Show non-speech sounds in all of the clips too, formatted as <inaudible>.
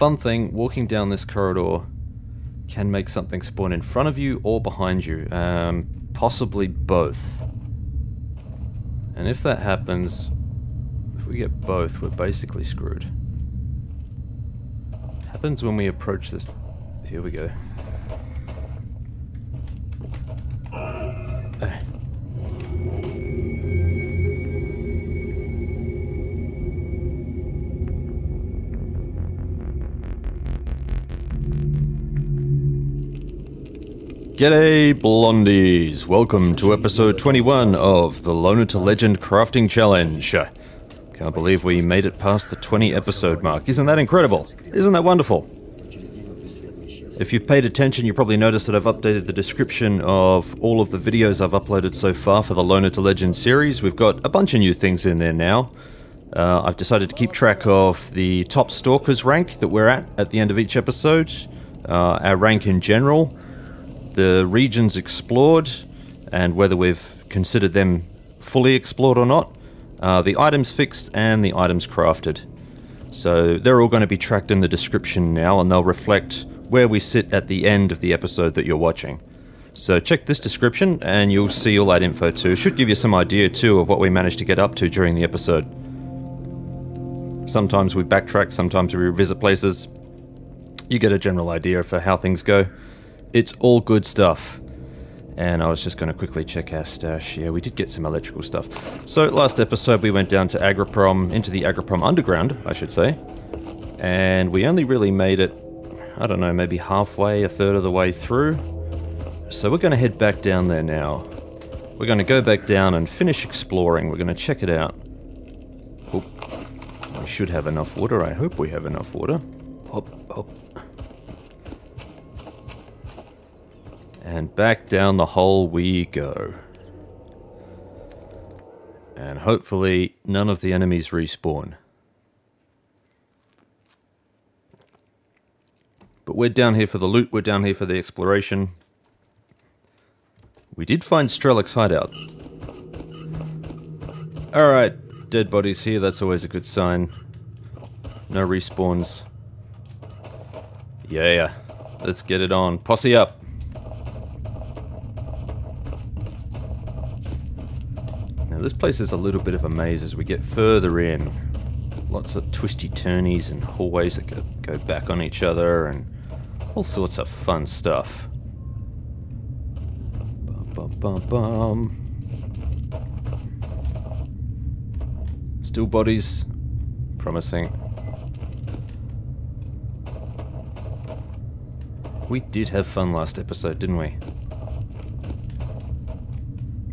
fun thing, walking down this corridor can make something spawn in front of you or behind you. Um, possibly both. And if that happens, if we get both, we're basically screwed. Happens when we approach this... Here we go. G'day, blondies! Welcome to episode 21 of the Loner to Legend Crafting Challenge. Can't believe we made it past the 20 episode mark. Isn't that incredible? Isn't that wonderful? If you've paid attention, you probably noticed that I've updated the description of all of the videos I've uploaded so far for the Loner to Legend series. We've got a bunch of new things in there now. Uh, I've decided to keep track of the top stalkers rank that we're at at the end of each episode, uh, our rank in general, the regions explored, and whether we've considered them fully explored or not, uh, the items fixed, and the items crafted. So they're all going to be tracked in the description now, and they'll reflect where we sit at the end of the episode that you're watching. So check this description, and you'll see all that info too. Should give you some idea too of what we managed to get up to during the episode. Sometimes we backtrack, sometimes we revisit places. You get a general idea for how things go. It's all good stuff. And I was just going to quickly check our stash. Yeah, we did get some electrical stuff. So last episode we went down to Agroprom, into the Agroprom Underground, I should say. And we only really made it, I don't know, maybe halfway, a third of the way through. So we're going to head back down there now. We're going to go back down and finish exploring. We're going to check it out. Oop. We should have enough water. I hope we have enough water. Hop, hop. And back down the hole we go. And hopefully none of the enemies respawn. But we're down here for the loot, we're down here for the exploration. We did find Strelok's hideout. Alright, dead bodies here, that's always a good sign. No respawns. Yeah, let's get it on. Posse up. This place is a little bit of a maze as we get further in. Lots of twisty turnies and hallways that go, back on each other and all sorts of fun stuff. Bum, bum, bum. Still bodies. Promising. We did have fun last episode, didn't we?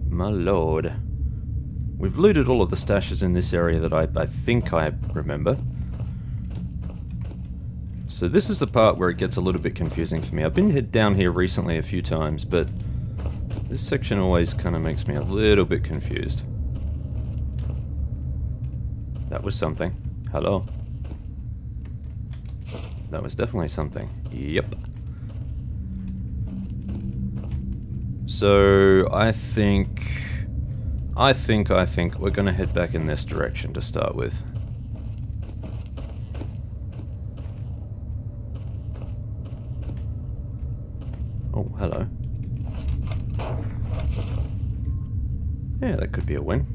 My lord. We've looted all of the stashes in this area that I, I think I remember. So this is the part where it gets a little bit confusing for me. I've been head down here recently a few times, but this section always kind of makes me a little bit confused. That was something. Hello. That was definitely something. Yep. So, I think... I think, I think we're going to head back in this direction to start with. Oh, hello. Yeah, that could be a win.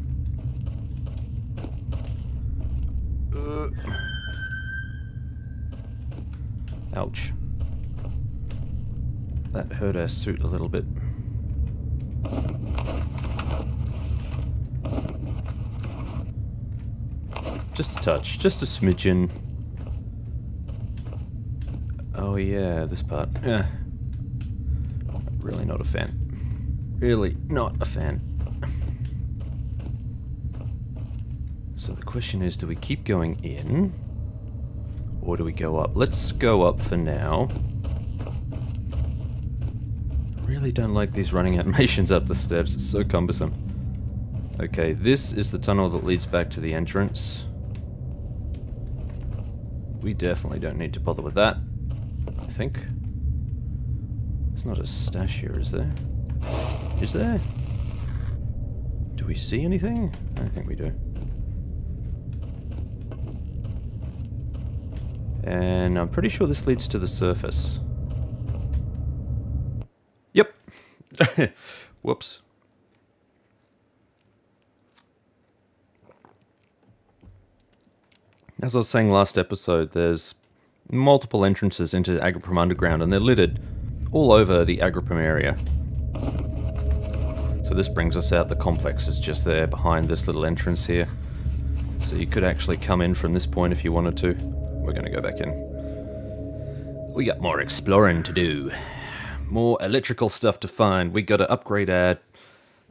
Ouch. That hurt our suit a little bit. Just a touch, just a smidgen. Oh yeah, this part. Yeah. Really not a fan. Really not a fan. So the question is, do we keep going in? Or do we go up? Let's go up for now. Really don't like these running <laughs> animations up the steps. It's so cumbersome. Okay, this is the tunnel that leads back to the entrance. We definitely don't need to bother with that. I think. It's not a stash here, is there? Is there? Do we see anything? I think we do. And I'm pretty sure this leads to the surface. Yep. <laughs> Whoops. As I was saying last episode, there's multiple entrances into Agroprom Underground, and they're littered all over the Agroprom area. So this brings us out. The complex is just there behind this little entrance here. So you could actually come in from this point if you wanted to. We're going to go back in. We got more exploring to do. More electrical stuff to find. We got to upgrade our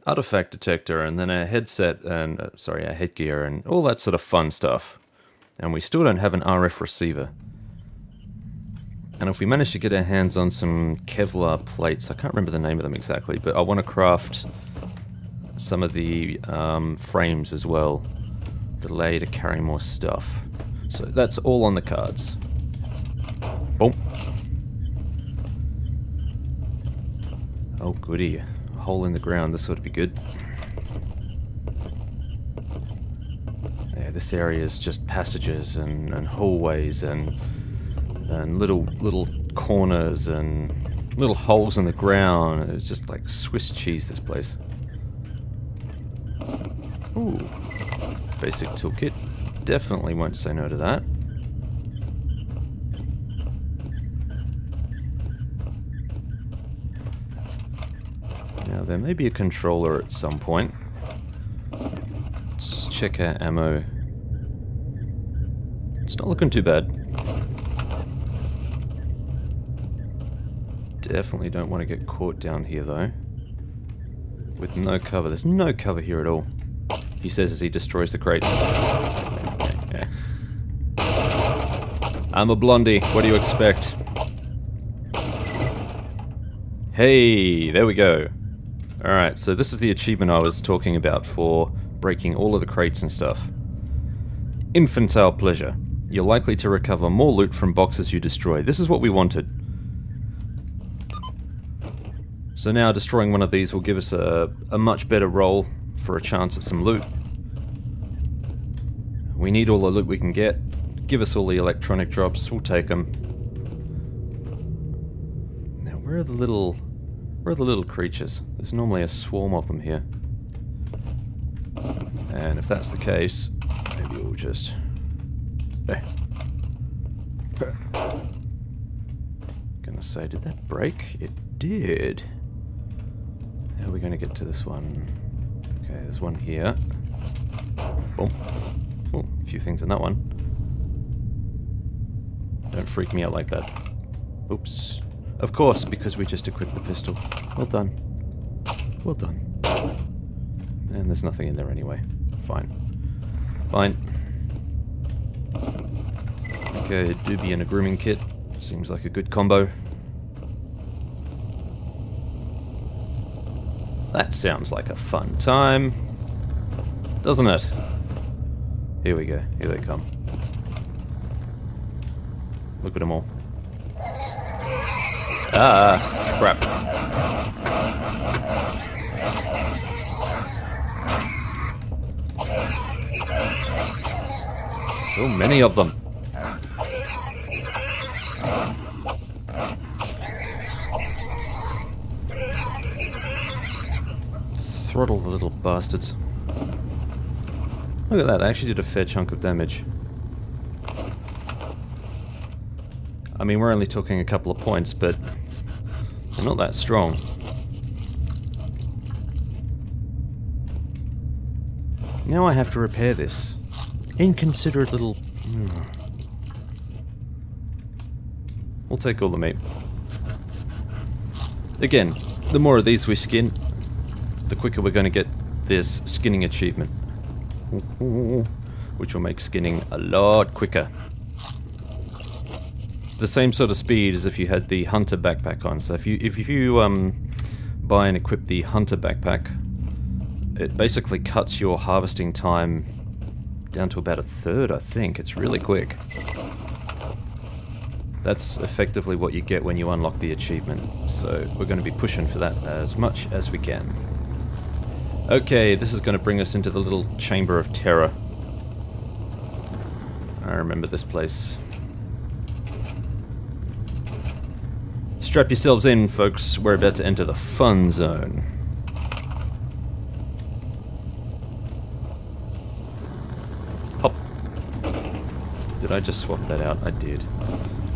artifact detector and then our headset and, uh, sorry, our headgear and all that sort of fun stuff. And we still don't have an RF receiver. And if we manage to get our hands on some Kevlar plates, I can't remember the name of them exactly, but I want to craft some of the um, frames as well. Delay to carry more stuff. So that's all on the cards. Boom. Oh goody, a hole in the ground, this ought to be good. This area is just passages and, and hallways and and little little corners and little holes in the ground. It's just like Swiss cheese, this place. Ooh. Basic toolkit. Definitely won't say no to that. Now, there may be a controller at some point. Let's just check our ammo. It's not looking too bad. Definitely don't want to get caught down here, though. With no cover. There's no cover here at all. He says as he destroys the crates. <laughs> I'm a blondie. What do you expect? Hey, there we go. Alright, so this is the achievement I was talking about for breaking all of the crates and stuff. Infantile pleasure. You're likely to recover more loot from boxes you destroy. This is what we wanted. So now destroying one of these will give us a, a much better roll for a chance at some loot. We need all the loot we can get. Give us all the electronic drops, we'll take them. Now where are the little... Where are the little creatures? There's normally a swarm of them here. And if that's the case, maybe we'll just... Gonna say, did that break? It did. How are we to get to this one? Okay, there's one here. Boom. Oh, a few things in that one. Don't freak me out like that. Oops. Of course, because we just equipped the pistol. Well done. Well done. And there's nothing in there anyway. Fine. Fine. Okay, doobie and a grooming kit. Seems like a good combo. That sounds like a fun time. Doesn't it? Here we go. Here they come. Look at them all. Ah, crap. So many of them. Throttle the little bastards. Look at that, they actually did a fair chunk of damage. I mean, we're only talking a couple of points, but they're not that strong. Now I have to repair this. Inconsiderate little... Hmm. We'll take all the meat. Again, the more of these we skin, the quicker we're going to get this skinning achievement. <laughs> Which will make skinning a lot quicker. The same sort of speed as if you had the hunter backpack on. So if you if you um, buy and equip the hunter backpack, it basically cuts your harvesting time down to about a third, I think. It's really quick. That's effectively what you get when you unlock the achievement. So we're going to be pushing for that as much as we can. Okay, this is going to bring us into the little chamber of terror. I remember this place. Strap yourselves in, folks. We're about to enter the fun zone. Hop. Did I just swap that out? I did.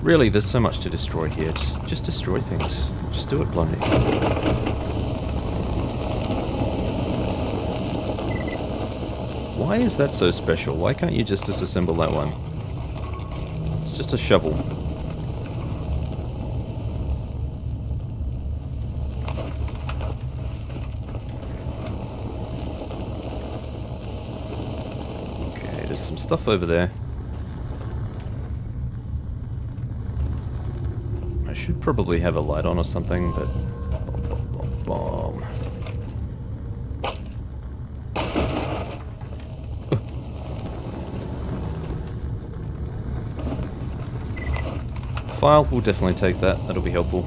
Really, there's so much to destroy here. Just, just destroy things. Just do it, Blondie. Why is that so special? Why can't you just disassemble that one? It's just a shovel. Okay, there's some stuff over there. I should probably have a light on or something, but... File, we'll definitely take that. That'll be helpful.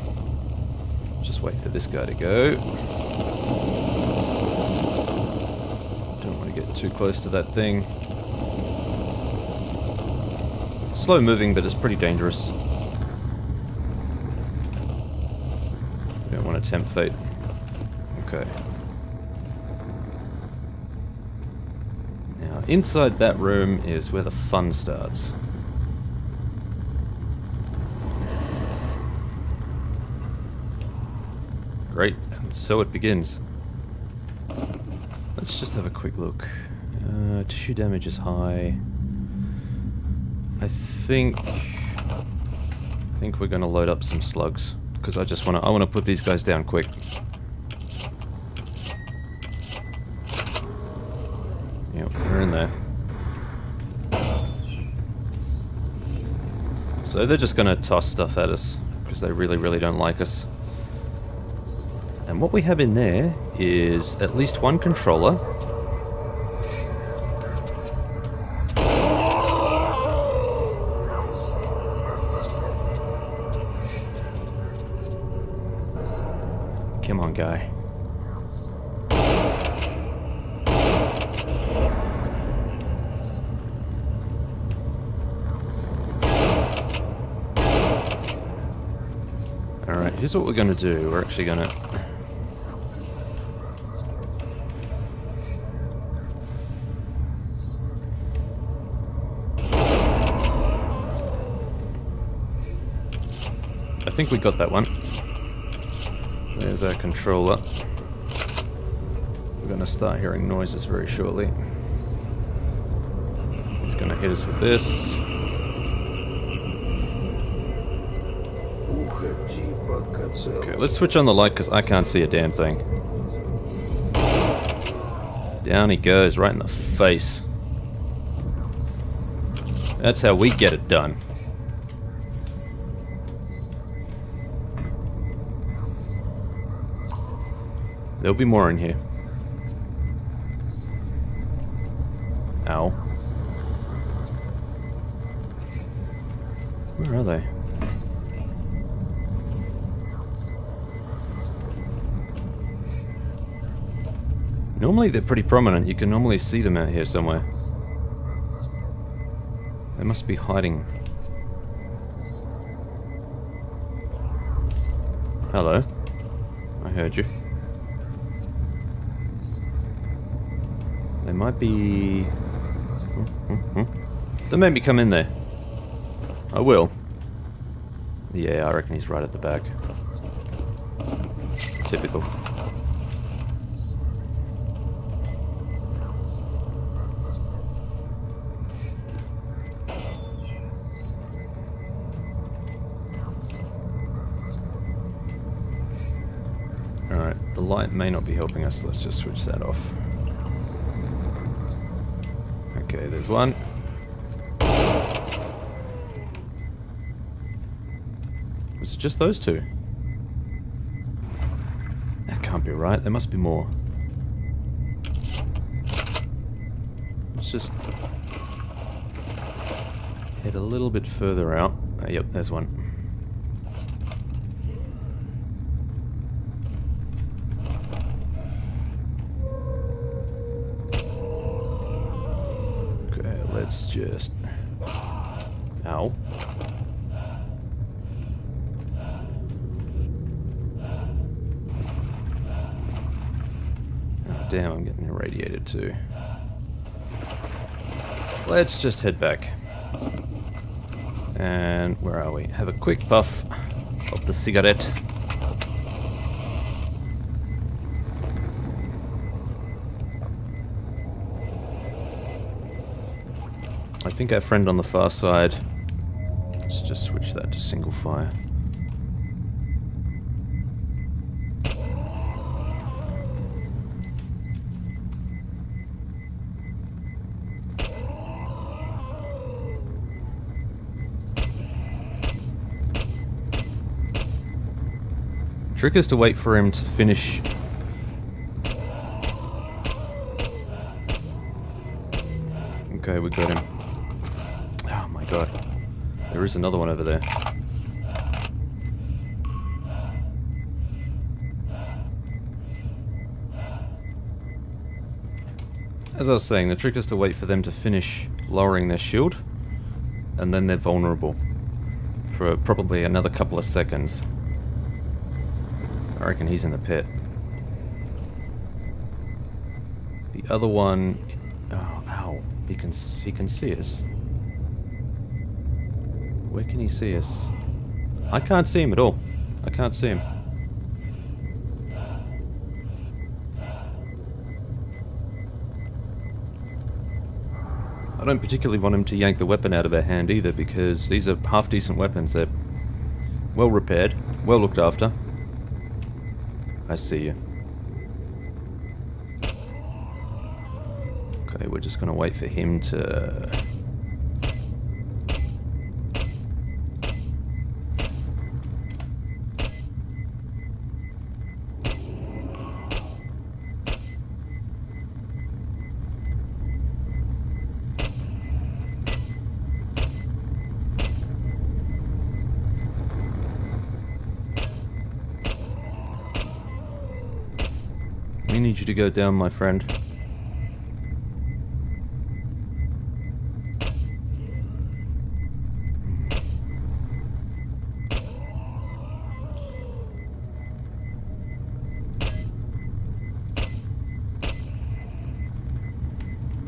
Just wait for this guy to go. Don't want to get too close to that thing. Slow moving, but it's pretty dangerous. We don't want to tempt fate. Okay. Now, inside that room is where the fun starts. Great, and so it begins. Let's just have a quick look. Uh, tissue damage is high. I think... I think we're going to load up some slugs. Because I just want to... I want to put these guys down quick. Yep, we're in there. So they're just going to toss stuff at us. Because they really, really don't like us. And what we have in there is at least one controller. Come on, guy. Alright, here's what we're going to do. We're actually going to think we got that one. There's our controller. We're going to start hearing noises very shortly. He's going to hit us with this. Okay, let's switch on the light because I can't see a damn thing. Down he goes, right in the face. That's how we get it done. There'll be more in here. Ow. Where are they? Normally they're pretty prominent. You can normally see them out here somewhere. They must be hiding. Hello. I heard you. Might be... Don't make me come in there. I will. Yeah, I reckon he's right at the back. Typical. Alright, the light may not be helping us. Let's just switch that off. Okay, there's one. Was it just those two? That can't be right. There must be more. Let's just head a little bit further out. Uh, yep, there's one. just... Ow. Oh, damn, I'm getting irradiated too. Let's just head back. And where are we? Have a quick puff of the cigarette. Think our friend on the far side. Let's just switch that to single fire. Trick is to wait for him to finish. Okay, we got him. There is another one over there. As I was saying, the trick is to wait for them to finish lowering their shield, and then they're vulnerable for probably another couple of seconds. I reckon he's in the pit. The other one... Oh, ow. He can, he can see us. Can he see us? I can't see him at all. I can't see him. I don't particularly want him to yank the weapon out of our hand either because these are half decent weapons. They're well repaired, well looked after. I see you. Okay, we're just gonna wait for him to... go down, my friend.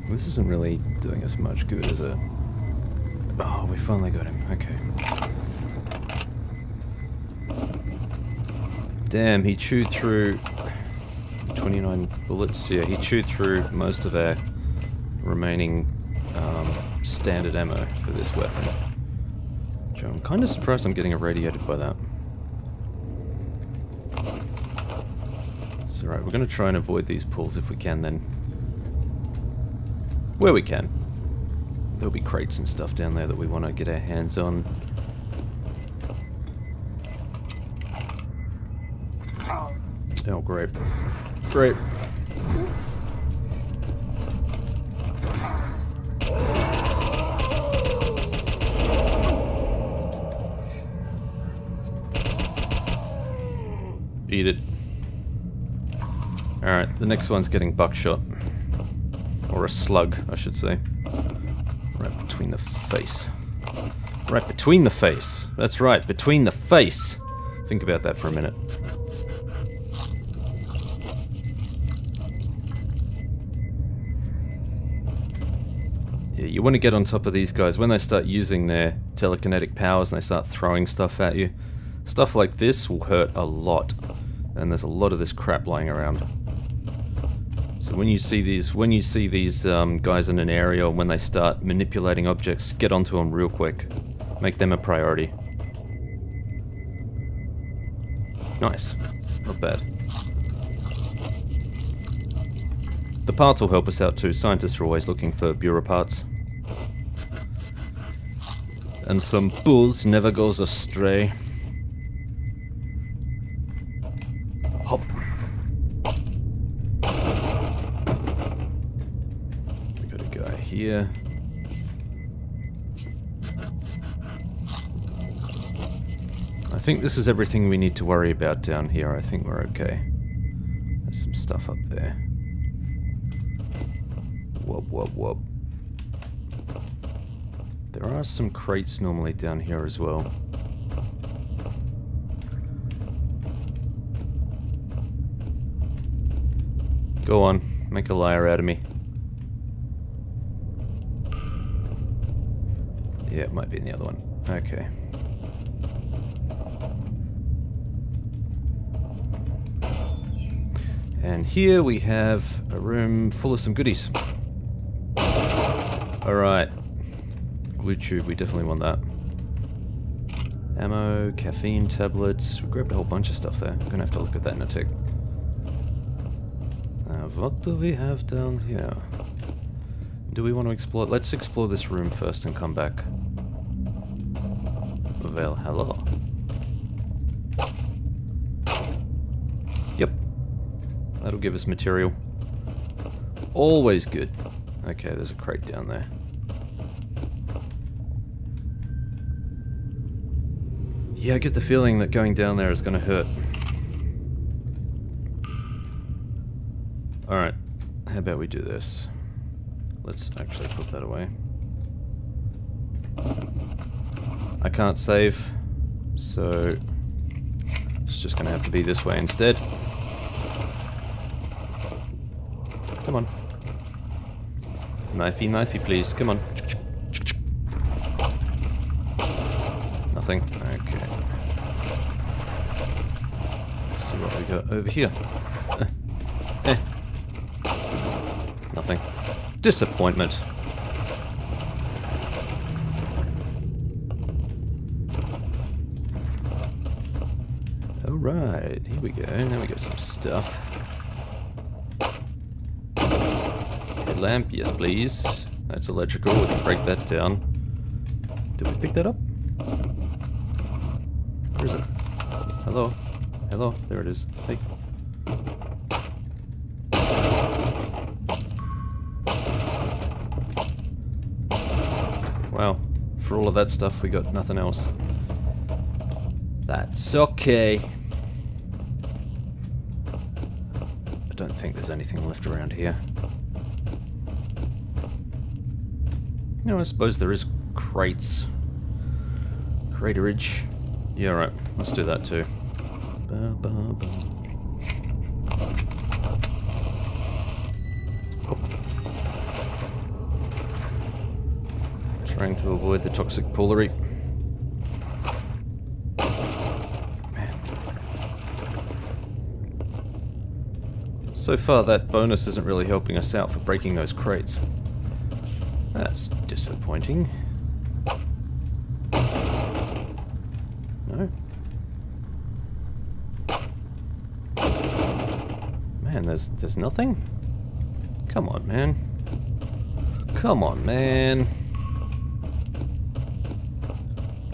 This isn't really doing us much good, is it? Oh, we finally got him. Okay. Damn, he chewed through 29 bullets. Yeah, he chewed through most of our remaining um, standard ammo for this weapon. Which I'm kind of surprised I'm getting irradiated by that. So right, we're going to try and avoid these pulls if we can then. Where we can. There'll be crates and stuff down there that we want to get our hands on. Oh, great. Great. Eat it. Alright, the next one's getting buckshot. Or a slug, I should say. Right between the face. Right between the face. That's right, between the face. Think about that for a minute. Yeah, you want to get on top of these guys when they start using their telekinetic powers and they start throwing stuff at you. Stuff like this will hurt a lot. And there's a lot of this crap lying around. So when you see these, when you see these um, guys in an area, when they start manipulating objects, get onto them real quick. Make them a priority. Nice. Not bad. The parts will help us out too. Scientists are always looking for Burer parts. And some buzz never goes astray. Hop. We got a guy here. I think this is everything we need to worry about down here. I think we're okay. There's some stuff up there. Whoop, whoop, whoop. There are some crates normally down here as well. Go on, make a liar out of me. Yeah, it might be in the other one. Okay. And here we have a room full of some goodies. Alright. Glue tube, we definitely want that. Ammo, caffeine tablets. We grabbed a whole bunch of stuff there. I'm gonna have to look at that in a tick. Uh, what do we have down here? Do we want to explore? Let's explore this room first and come back. Well, hello. Yep. That'll give us material. Always good. Okay, there's a crate down there. Yeah, I get the feeling that going down there is going to hurt. Alright, how about we do this? Let's actually put that away. I can't save, so it's just going to have to be this way instead. Come on. Knifey, knifey, please. Come on. Nothing. Got over here. Eh. eh. Nothing. Disappointment. Alright, here we go. Now we got some stuff. Headlamp, yes please. That's electrical, we can break that down. Did we pick that up? Where is it? Hello? Hello? There it is. Hey. Wow. For all of that stuff, we got nothing else. That's okay. I don't think there's anything left around here. Know, I suppose there is crates. Craterage. Yeah, right. Let's do that too. Trying to avoid the toxic poolery. So far, that bonus isn't really helping us out for breaking those crates. That's disappointing. No? Man, there's there's nothing? Come on, man. Come on, man.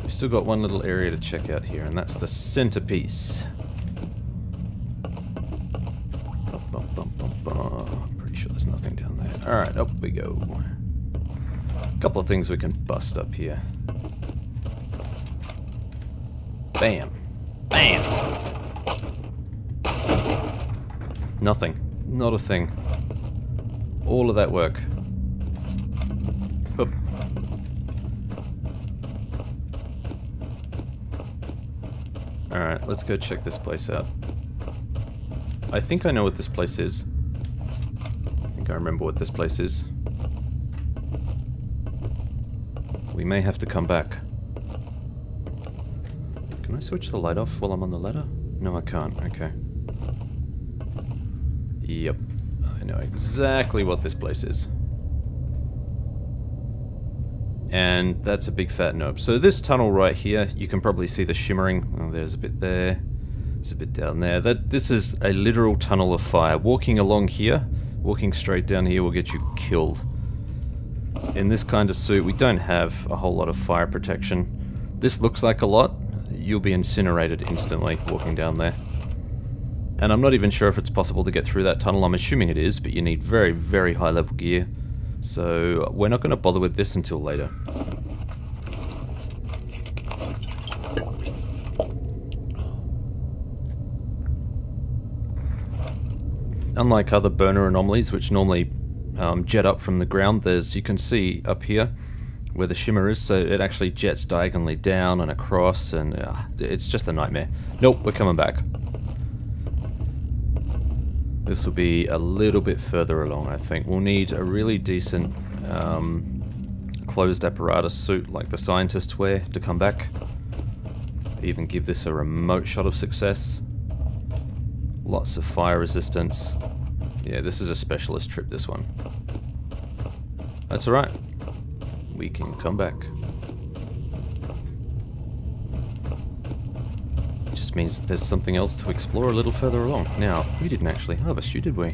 We still got one little area to check out here, and that's the centerpiece. Pretty sure there's nothing down there. Alright, up we go. A couple of things we can bust up here. Bam. Bam! Nothing. Not a thing. All of that work. Oop. Alright, let's go check this place out. I think I know what this place is. I think I remember what this place is. We may have to come back. Can I switch the light off while I'm on the ladder? No, I can't. Okay. Yep. I know exactly what this place is. And that's a big fat nope. So this tunnel right here, you can probably see the shimmering. Oh, there's a bit there. There's a bit down there. That This is a literal tunnel of fire. Walking along here, walking straight down here will get you killed. In this kind of suit, we don't have a whole lot of fire protection. This looks like a lot. You'll be incinerated instantly walking down there. And I'm not even sure if it's possible to get through that tunnel. I'm assuming it is, but you need very, very high level gear. So we're not going to bother with this until later. Unlike other burner anomalies, which normally um, jet up from the ground, there's, you can see up here where the shimmer is, so it actually jets diagonally down and across, and uh, it's just a nightmare. Nope, we're coming back. This will be a little bit further along, I think. We'll need a really decent um, closed apparatus suit like the scientists wear to come back. Even give this a remote shot of success. Lots of fire resistance. Yeah, this is a specialist trip, this one. That's alright. We can come back. Means there's something else to explore a little further along. Now, we didn't actually harvest you, did we?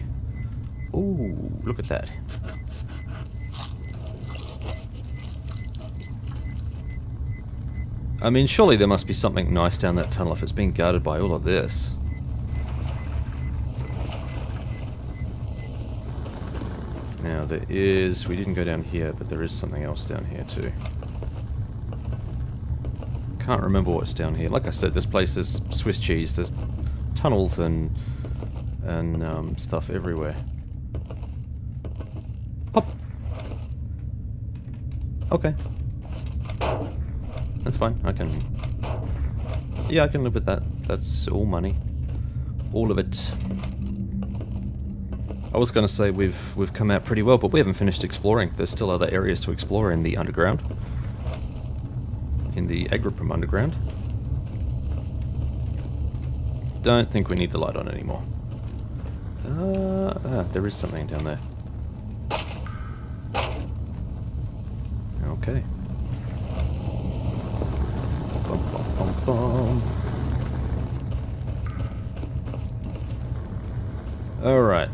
Ooh, look at that. I mean, surely there must be something nice down that tunnel if it's being guarded by all of this. Now, there is... We didn't go down here, but there is something else down here, too. Can't remember what's down here. Like I said, this place is Swiss cheese. There's tunnels and and um, stuff everywhere. Okay. That's fine. I can... Yeah, I can live with that. That's all money. All of it. I was going to say we've we've come out pretty well, but we haven't finished exploring. There's still other areas to explore in the underground. In the Agroprom underground. Don't think we need the light on anymore. Uh, ah, there is something down there. Okay. Bum, bum, bum. Alright,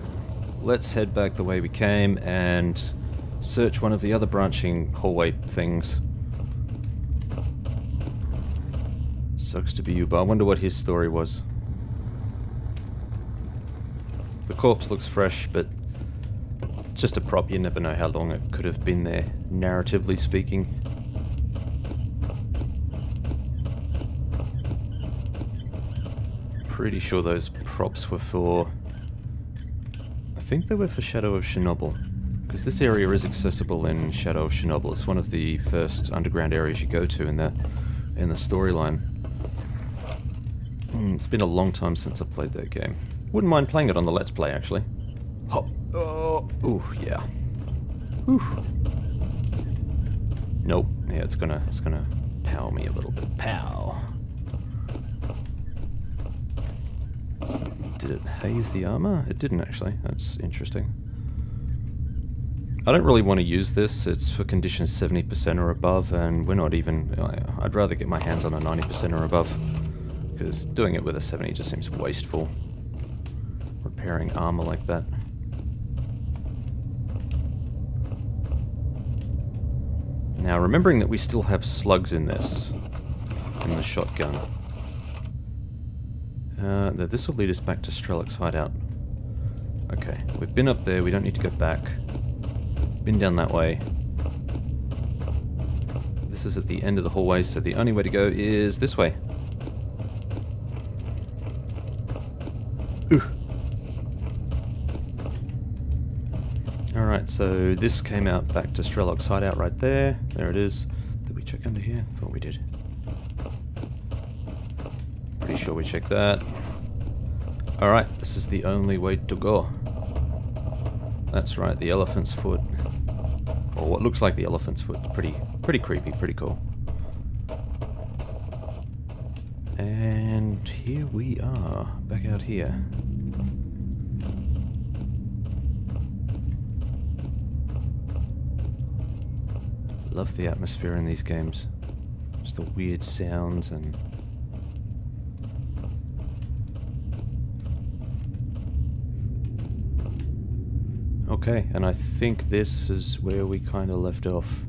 let's head back the way we came and search one of the other branching hallway things. Sucks to be you, but I wonder what his story was. The corpse looks fresh, but just a prop, you never know how long it could have been there, narratively speaking. Pretty sure those props were for... I think they were for Shadow of Chernobyl. Because this area is accessible in Shadow of Chernobyl. It's one of the first underground areas you go to in the in the storyline. Hmm, it's been a long time since I've played that game. Wouldn't mind playing it on the Let's Play, actually. Hop. Oh. Ooh, yeah. Nope. Yeah, it's gonna, it's gonna pow me a little bit. Pow. Did it haze the armor? It didn't, actually. That's interesting. I don't really want to use this. It's for conditions 70% or above, and we're not even... I'd rather get my hands on a 90% or above, because doing it with a 70 just seems wasteful. Repairing armor like that. Now, remembering that we still have slugs in this, in the shotgun. Uh, this will lead us back to Strelok's hideout. Okay, we've been up there, we don't need to go back. Been down that way. This is at the end of the hallway, so the only way to go is this way. Ooh. Alright, so this came out back to Strelok's hideout right there. There it is. Did we check under here? Thought we did. Pretty sure we checked that. Alright, this is the only way to go. That's right, the elephant's foot. Or what looks like the elephant's foot. Pretty, pretty creepy, pretty cool. And here we are, back out here. Love the atmosphere in these games. Just the weird sounds and Okay, and I think this is where we kind of left off.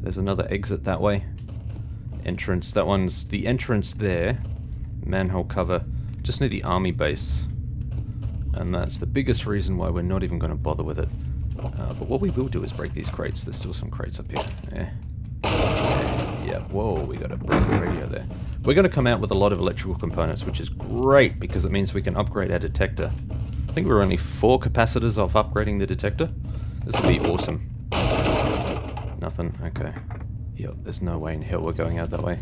There's another exit that way. Entrance, that one's the entrance there. Manhole cover, just near the army base. And that's the biggest reason why we're not even going to bother with it. Uh, but what we will do is break these crates. There's still some crates up here. Yeah. Yeah, whoa, we got a broken radio there. We're going to come out with a lot of electrical components, which is great because it means we can upgrade our detector I think we're only four capacitors off upgrading the detector. This would be awesome. Nothing, okay. Yep, there's no way in hell we're going out that way.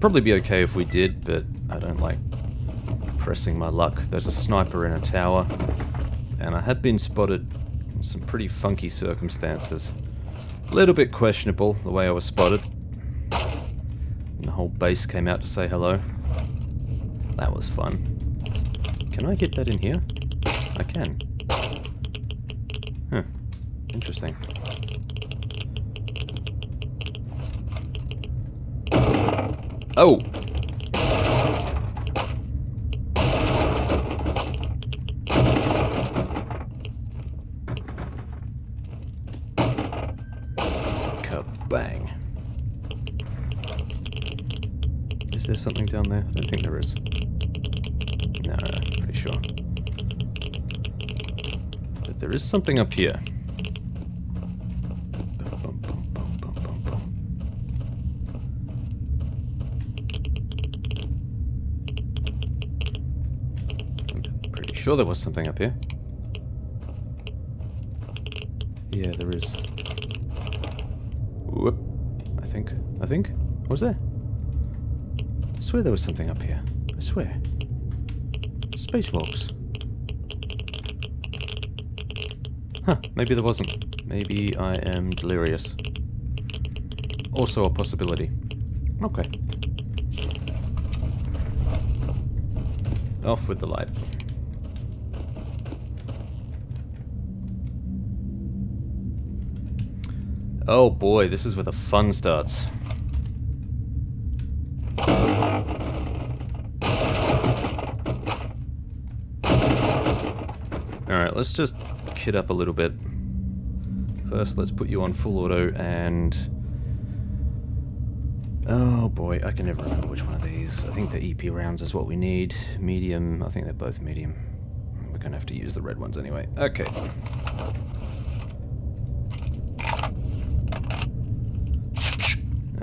Probably be okay if we did, but I don't like pressing my luck. There's a sniper in a tower, and I have been spotted in some pretty funky circumstances. A little bit questionable, the way I was spotted. And the whole base came out to say hello. That was fun. Can I get that in here? I can. Huh. Interesting. Oh! Kabang. Is there something down there? I don't think there is. No, pretty sure. But there is something up here. Pretty sure there was something up here. Yeah, there is. Whoop. I think. I think. What was there? I swear there was something up here. I swear. Spacewalks. Huh, maybe there wasn't. Maybe I am delirious. Also a possibility. Okay. Off with the light. Oh boy, this is where the fun starts. Alright, let's just kit up a little bit. First, let's put you on full auto and... Oh boy, I can never remember which one of these. I think the EP rounds is what we need. Medium, I think they're both medium. We're gonna have to use the red ones anyway. Okay.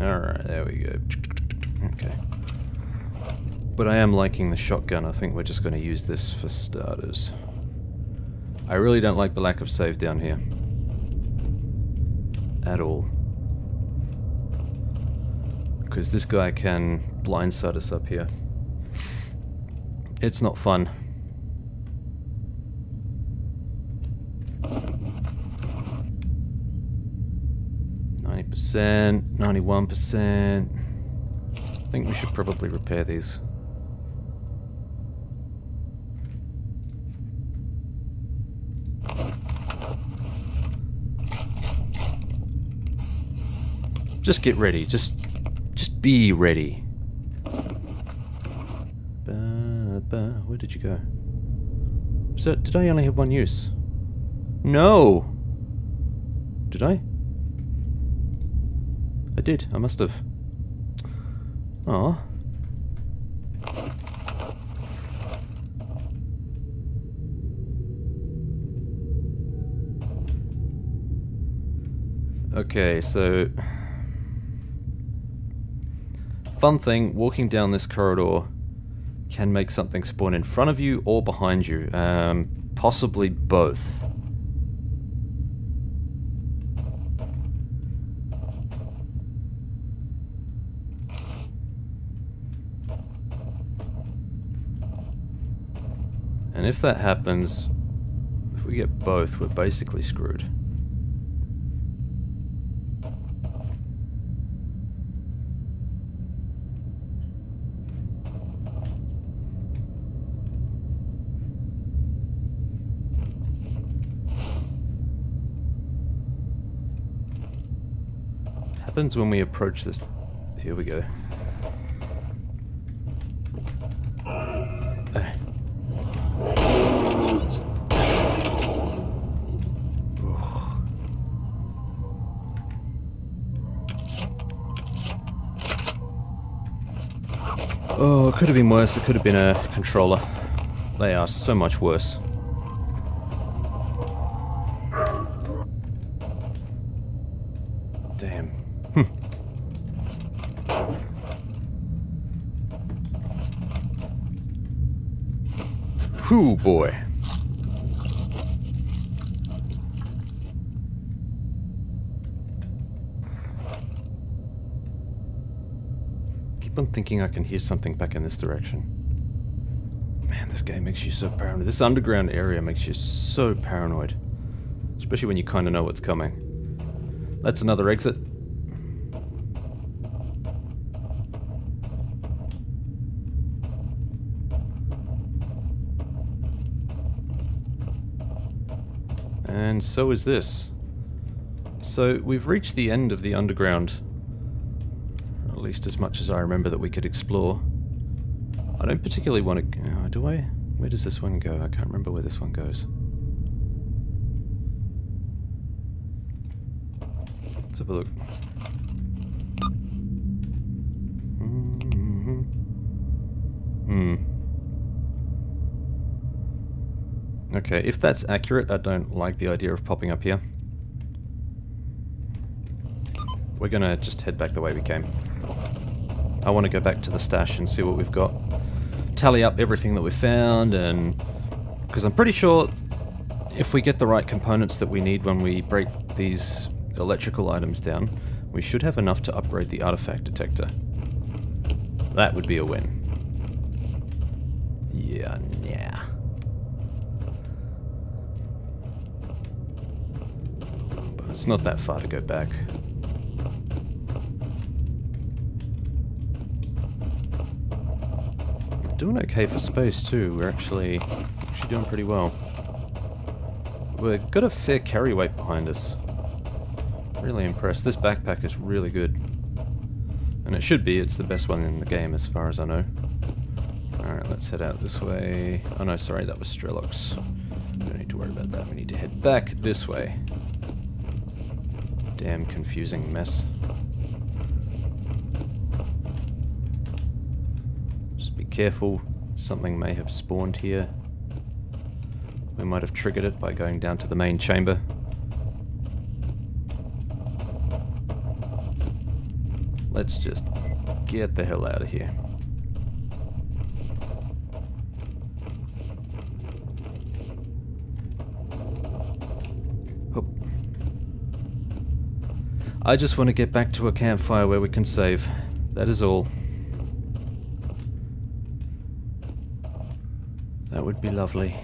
Alright, there we go. Okay. But I am liking the shotgun. I think we're just going to use this for starters. I really don't like the lack of save down here. At all. Because this guy can blindside us up here. It's not fun. Ninety percent, ninety-one percent. I think we should probably repair these. Just get ready. Just, just be ready. Ba, ba, where did you go? So, did I only have one use? No. Did I? Did. I must have. Oh. Okay, so fun thing, walking down this corridor can make something spawn in front of you or behind you. Um, possibly both. And if that happens, if we get both, we're basically screwed. happens when we approach this? Here we go. Uh. Oh, it could have been worse. It could have been a controller. They are so much worse. Damn. Hmm. <laughs> Whew, boy. Keep on thinking I can hear something back in this direction. Man, this game makes you so paranoid. This underground area makes you so paranoid. Especially when you kind of know what's coming. That's another exit. And so is this. So we've reached the end of the underground. Least as much as I remember that we could explore. I don't particularly want to... Uh, do I? Where does this one go? I can't remember where this one goes. Let's have a look. Mm-hmm. Hmm. Okay, if that's accurate, I don't like the idea of popping up here. We're gonna just head back the way we came. I want to go back to the stash and see what we've got. Tally up everything that we found and... Because I'm pretty sure if we get the right components that we need when we break these electrical items down, we should have enough to upgrade the artifact detector. That would be a win. Yeah, yeah. But it's not that far to go back. Doing okay for space too. We're actually actually doing pretty well. We've got a fair carry weight behind us. Really impressed. This backpack is really good. And it should be. It's the best one in the game as far as I know. Alright, let's head out this way. Oh no, sorry, that was Strelok's. Don't need to worry about that. We need to head back this way. Damn confusing mess. Careful, something may have spawned here. We might have triggered it by going down to the main chamber. Let's just get the hell out of here. Hope. I just want to get back to a campfire where we can save. That is all. That would be lovely.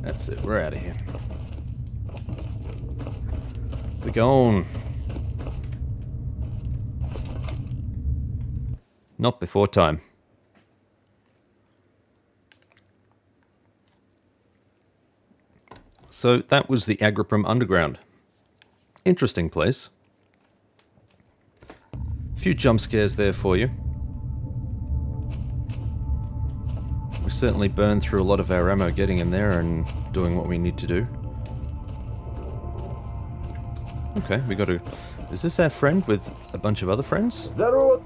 That's it, we're out of here. We're gone. Not before time. So that was the Agroprom Underground. Interesting place. A few jump scares there for you. We certainly burned through a lot of our ammo getting in there and doing what we need to do. Okay, we got to... Is this our friend with a bunch of other friends? Yeah,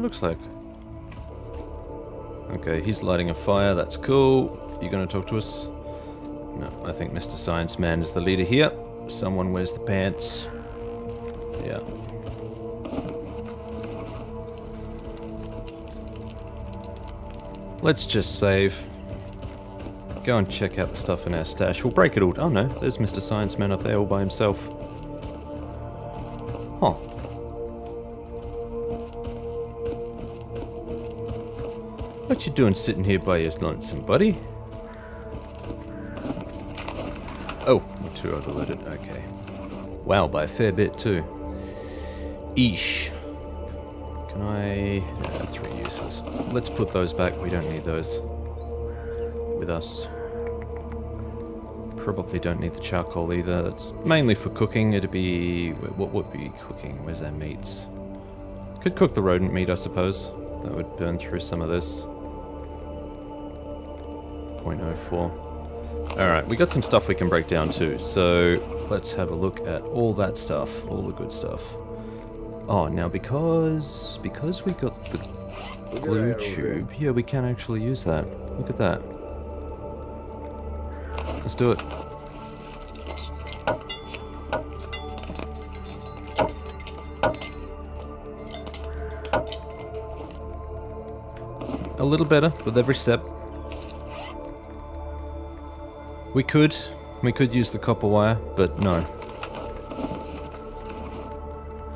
looks like. Okay, he's lighting a fire, that's cool. You gonna talk to us? No, I think Mr. Science Man is the leader here. Someone wears the pants. Yeah. Let's just save. Go and check out the stuff in our stash. We'll break it all. Oh no, there's Mr. Science Man up there all by himself. Huh. What you doing sitting here by your lonesome, buddy? Oh, too overloaded. Okay. Wow, by a fair bit too. Eesh. Can I... Uh, three uses. Let's put those back. We don't need those with us. Probably don't need the charcoal either. That's mainly for cooking. It'd be... What would be cooking? Where's our meats? Could cook the rodent meat, I suppose. That would burn through some of this. 0.04. Alright, we got some stuff we can break down too, so let's have a look at all that stuff, all the good stuff. Oh, now because because we got the glue tube, yeah, we can actually use that. Look at that. Let's do it. A little better with every step. We could We could use the copper wire, but no.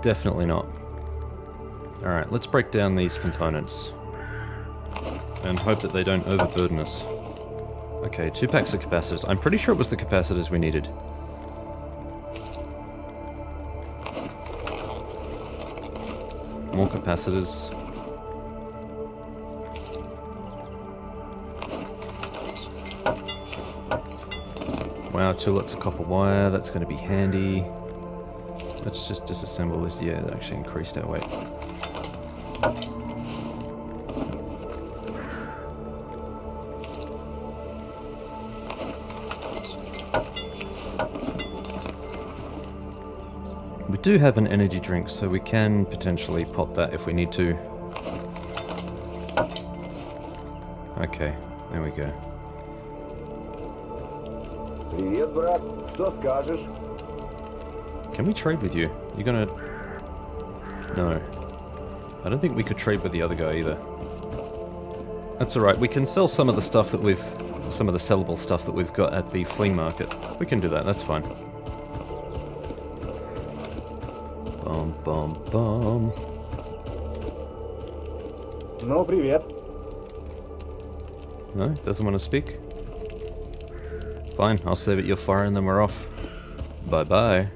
Definitely not. Alright, let's break down these components. And hope that they don't overburden us. Okay, two packs of capacitors. I'm pretty sure it was the capacitors we needed. More capacitors. Two lots of copper wire, that's going to be handy. Let's just disassemble this. Yeah, that actually increased our weight. We do have an energy drink, so we can potentially pop that if we need to. Okay, there we go. Привет, брат. Что скажешь? Can we trade with you? You're gonna... No. I don't think we could trade with the other guy either. That's alright, we can sell some of the stuff that we've... Some of the sellable stuff that we've got at the flea market. We can do that, that's fine. Bum bum bum. Ну, привет. No, doesn't want to speak? Fine, I'll save it your fire and then we're off. Bye bye.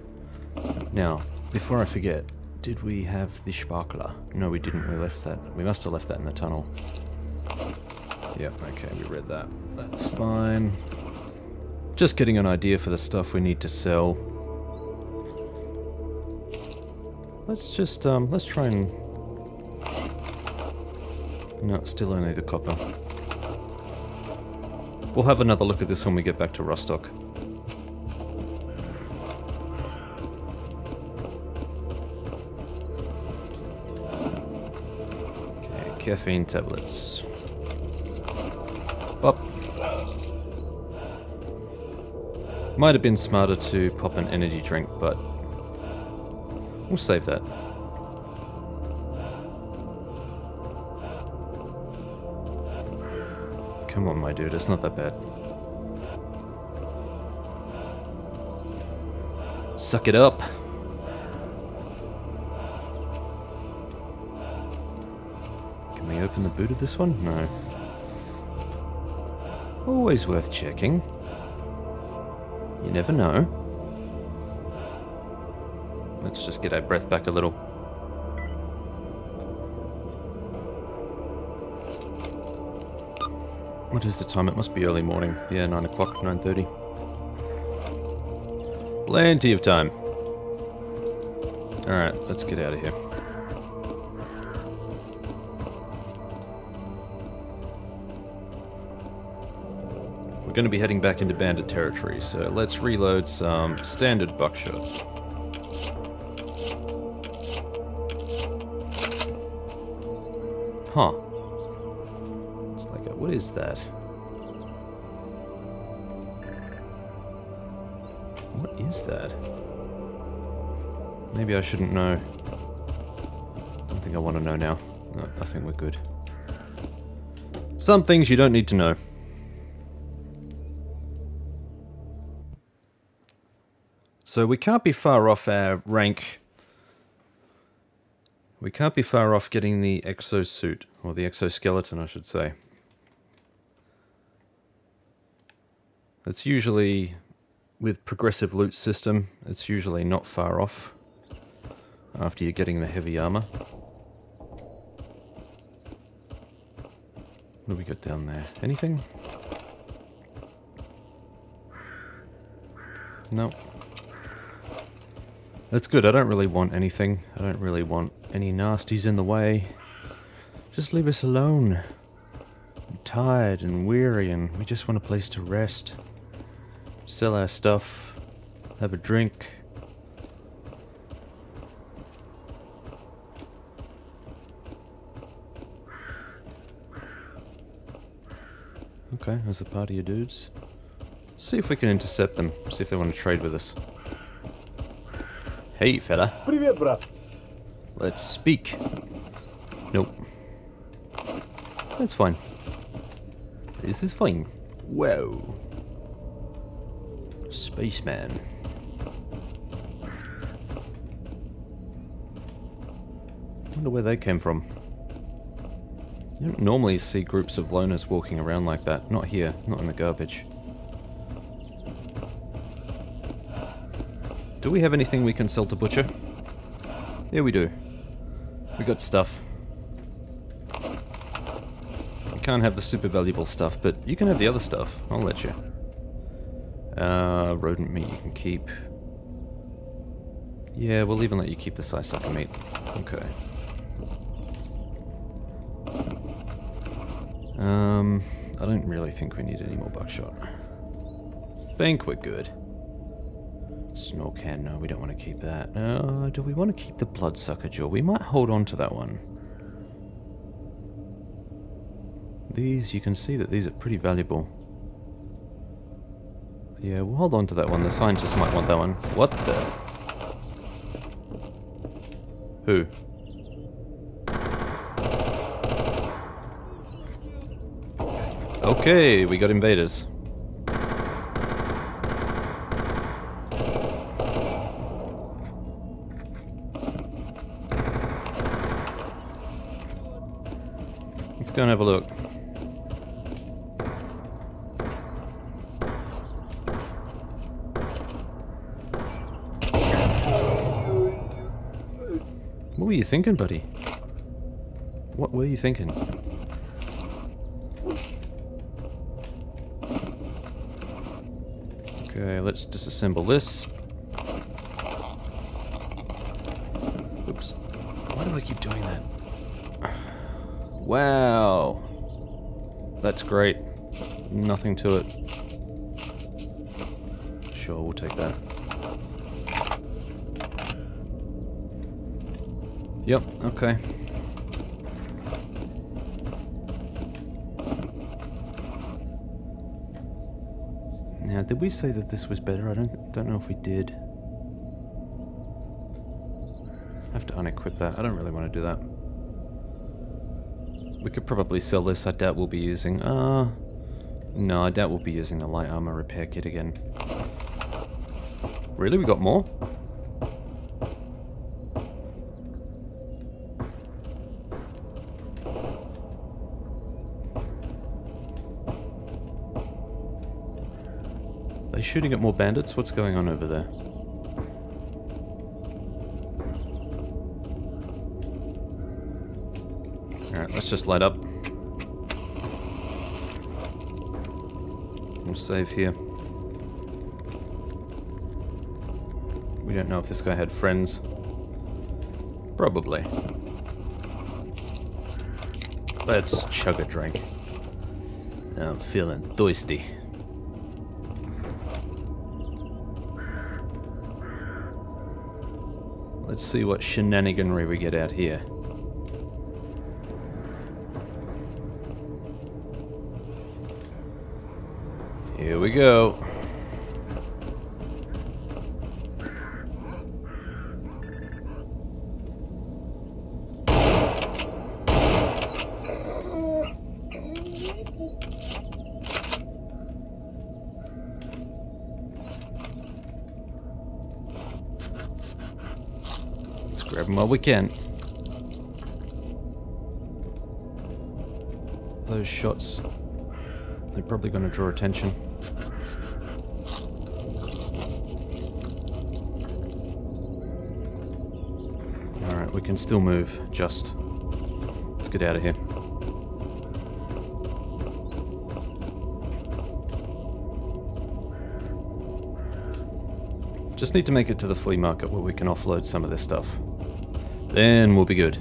Now, before I forget, did we have the sparkler? No, we didn't. We left that. We must have left that in the tunnel. Yep, okay, we read that. That's fine. Just getting an idea for the stuff we need to sell. Let's just, um, let's try and... No, still only the copper. We'll have another look at this when we get back to Rostok. Okay, caffeine tablets. Pop. Might have been smarter to pop an energy drink, but we'll save that. Come on, my dude, it's not that bad. Suck it up. Can we open the boot of this one? No. Always worth checking. You never know. Let's just get our breath back a little. What is the time? It must be early morning. Yeah, 9 o'clock, 9.30. Plenty of time. Alright, let's get out of here. We're going to be heading back into bandit territory, so let's reload some standard buckshot. Huh. Is that? What is that? Maybe I shouldn't know. Don't think I want to know now. No, I think we're good. Some things you don't need to know. So we can't be far off our rank. We can't be far off getting the exosuit, or the exoskeleton, I should say. It's usually, with progressive loot system, it's usually not far off after you're getting the heavy armor. What do we got down there? Anything? No. That's good. I don't really want anything. I don't really want any nasties in the way. Just leave us alone. I'm tired and weary and we just want a place to rest Sell our stuff. Have a drink. Okay, there's a party of dudes. See if we can intercept them. See if they want to trade with us. Hey, fella. Привет, брат. Let's speak. Nope. That's fine. This is fine. Whoa. Spaceman. Wonder where they came from. You don't normally see groups of loners walking around like that. Not here, not in the garbage. Do we have anything we can sell to Butcher? Yeah, we do. We got stuff. You can't have the super valuable stuff, but you can have the other stuff. I'll let you. Uh, rodent meat you can keep. Yeah, we'll even let you keep the size sucker meat. Okay. Um, I don't really think we need any more buckshot. Think we're good. Snow can, no, we don't want to keep that. Uh, do we want to keep the bloodsucker jaw? We might hold on to that one. These, you can see that these are pretty valuable. Yeah, we'll hold on to that one. The scientists might want that one. What the? Who? Okay, we got invaders. Let's go and have a look. What were you thinking, buddy? What were you thinking? Okay, let's disassemble this. Oops. Why do I keep doing that? <sighs> Wow. That's great. Nothing to it. Sure, we'll take that. Yep, okay. Now, did we say that this was better? I don't don't know if we did. I have to unequip that. I don't really want to do that. We could probably sell this. I doubt we'll be using... Uh, no, I doubt we'll be using the light armor repair kit again. Really? We got more? Shooting at more bandits? What's going on over there? Alright, let's just light up. We'll save here. We don't know if this guy had friends. Probably. Let's chug a drink. I'm feeling thirsty. Let's see what shenaniganry we get out here. Here we go. We can. Those shots, they're probably going to draw attention. Alright, we can still move, just. Let's get out of here. Just need to make it to the flea market where we can offload some of this stuff. Then we'll be good.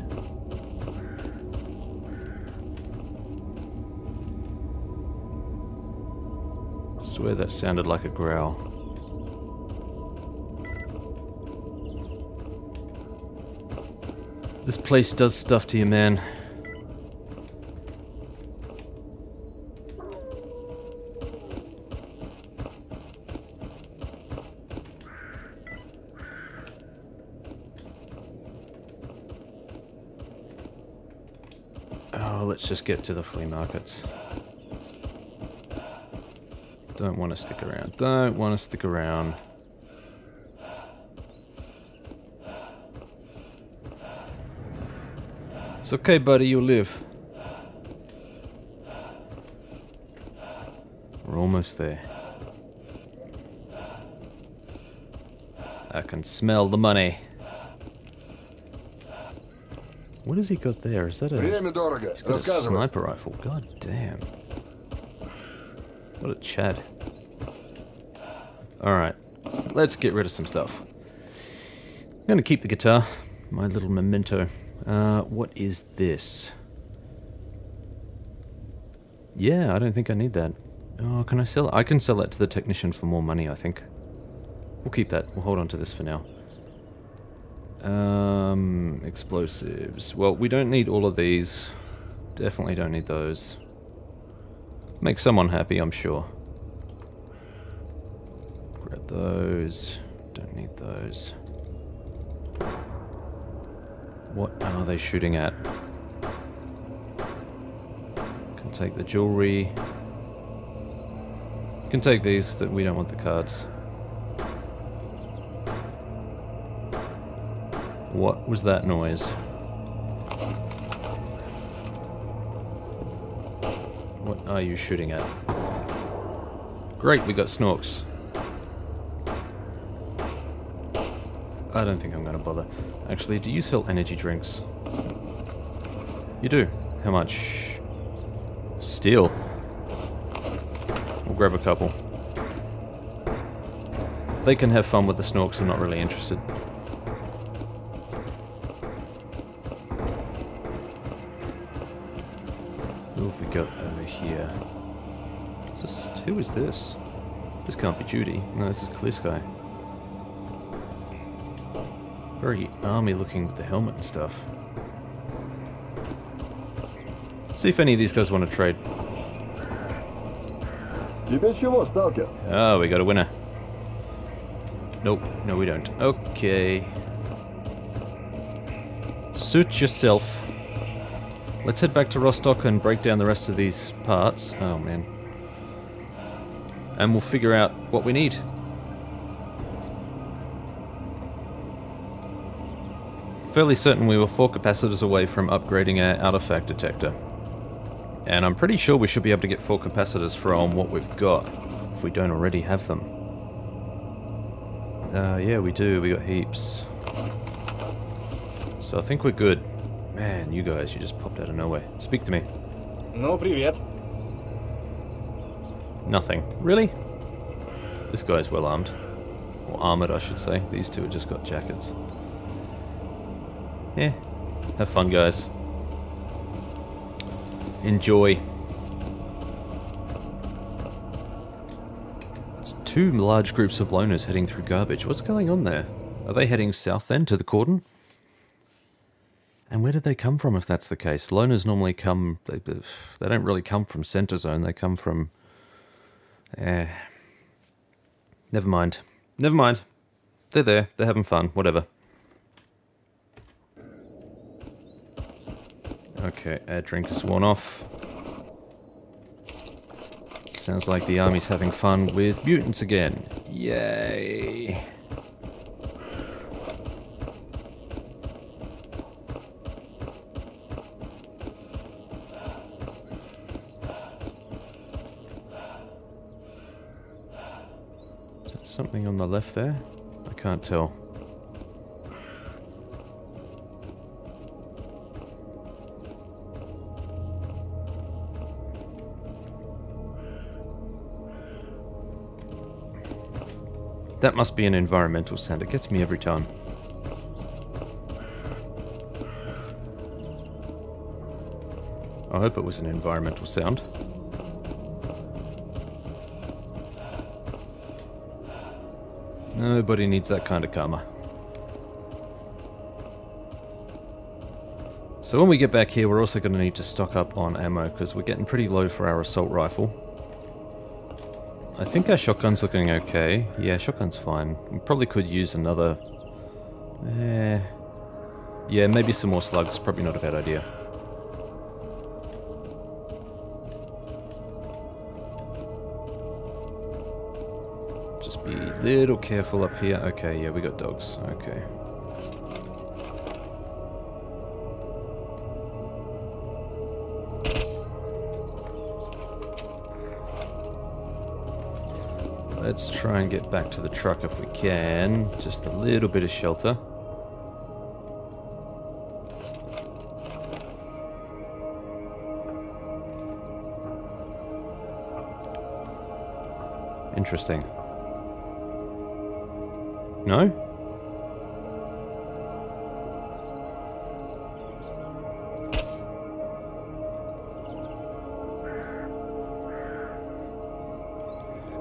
Swear that sounded like a growl. This place does stuff to you, man. Oh, let's get to the flea markets. Don't want to stick around. Don't want to stick around. It's okay, buddy, you live. We're almost there. I can smell the money. What has he got there? Is that a, Время дорого. he's got a Рассказывай. sniper rifle? God damn. What a Chad. Alright, let's get rid of some stuff. I'm gonna keep the guitar, my little memento. Uh, what is this? Yeah, I don't think I need that. Oh, can I sell it? I can sell that to the technician for more money, I think. We'll keep that. We'll hold on to this for now. Um, explosives. Well, we don't need all of these. Definitely don't need those. Make someone happy, I'm sure. Grab those. Don't need those. What are they shooting at? Can take the jewelry. Can take these, that we don't want the cards. What was that noise? What are you shooting at? Great, we got Snorks. I don't think I'm gonna bother. Actually, do you sell energy drinks? You do. How much? Steel. We'll grab a couple. They can have fun with the Snorks, I'm not really interested. have we got over here? Is this, who is this? This can't be Judy. No, this is Clear Very army looking with the helmet and stuff. See if any of these guys want to trade. Oh, we got a winner. Nope, no we don't. Okay. Suit yourself. Let's head back to Rostok and break down the rest of these parts. Oh man. And we'll figure out what we need. Fairly certain we were four capacitors away from upgrading our artifact detector. And I'm pretty sure we should be able to get four capacitors from what we've got, if we don't already have them. Uh, yeah, we do. We got heaps. So I think we're good. Man, you guys, you just popped out of nowhere. Speak to me. Ну, привет. Nothing. Really? This guy's well armed. Or armored, I should say. These two have just got jackets. Yeah. Have fun, guys. Enjoy. It's two large groups of loners heading through garbage. What's going on there? Are they heading south then to the cordon? And where did they come from if that's the case? Loners normally come, they, they don't really come from center zone, they come from Eh. Never mind. Never mind. They're there. They're having fun. Whatever. Okay, our drink is worn off. Sounds like the army's having fun with mutants again. Yay. Something on the left there? I can't tell. That must be an environmental sound. It gets me every time. I hope it was an environmental sound. Nobody needs that kind of karma. So when we get back here, we're also going to need to stock up on ammo, because we're getting pretty low for our assault rifle. I think our shotgun's looking okay. Yeah, shotgun's fine. We probably could use another... Eh... Yeah, maybe some more slugs. Probably not a bad idea. Little careful up here. Okay, yeah, we got dogs. Okay. Let's try and get back to the truck if we can. Just a little bit of shelter. Interesting. No?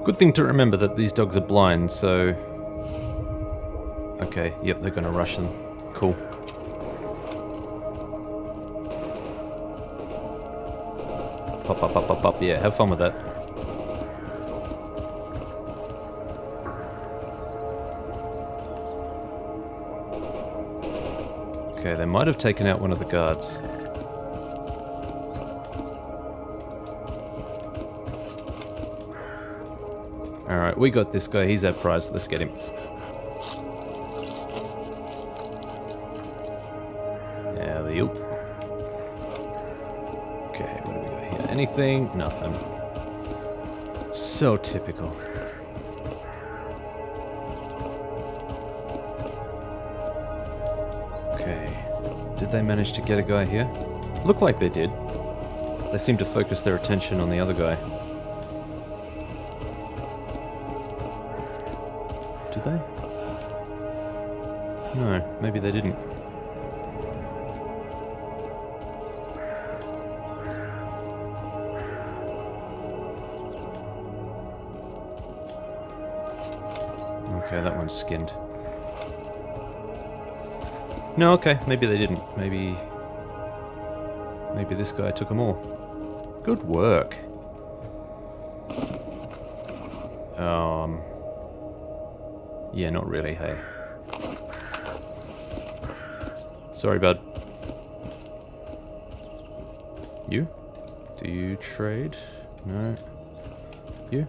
Good thing to remember that these dogs are blind, so... Okay, yep, they're gonna rush them. Cool. Pop, pop, pop, pop, pop. Yeah, have fun with that. Okay, they might have taken out one of the guards. Alright, we got this guy. He's our prize. Let's get him. Yeah, the oop. Okay, what do we got here? Anything? Nothing. So typical. They manage to get a guy here? Looked like they did. They seem to focus their attention on the other guy. Did they? No, maybe they didn't. Okay, that one's skinned. No, okay, maybe they didn't. Maybe... Maybe this guy took them all. Good work. Um... Yeah, not really, hey. Sorry, bud. You? Do you trade? No. You?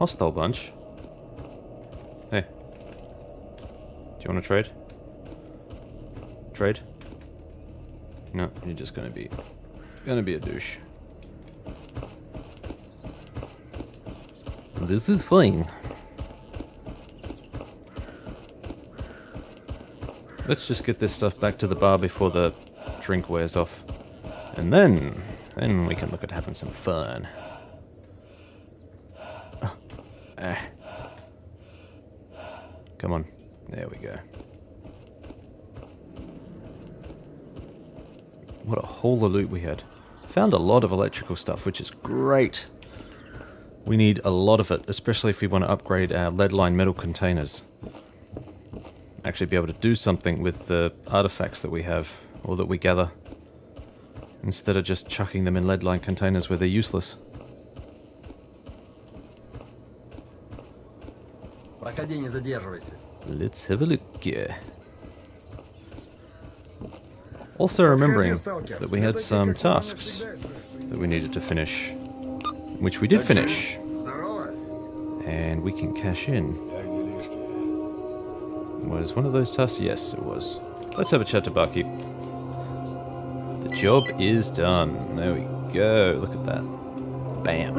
Hostile bunch. Hey. Do you want to trade? Trade? No, you're just gonna be... Gonna be a douche. This is fine. Let's just get this stuff back to the bar before the drink wears off. And then, then we can look at having some fun. Ah, eh. Come on. There we go all the loot we had. Found a lot of electrical stuff, which is great. We need a lot of it, especially if we want to upgrade our leadline metal containers. Actually be able to do something with the artifacts that we have, or that we gather. Instead of just chucking them in leadline containers where they're useless. Let's have a look here. Also remembering that we had some tasks that we needed to finish, which we did finish. And we can cash in. Was one of those tasks? Yes, it was. Let's have a chat to Bucky. The job is done. There we go. Look at that. Bam.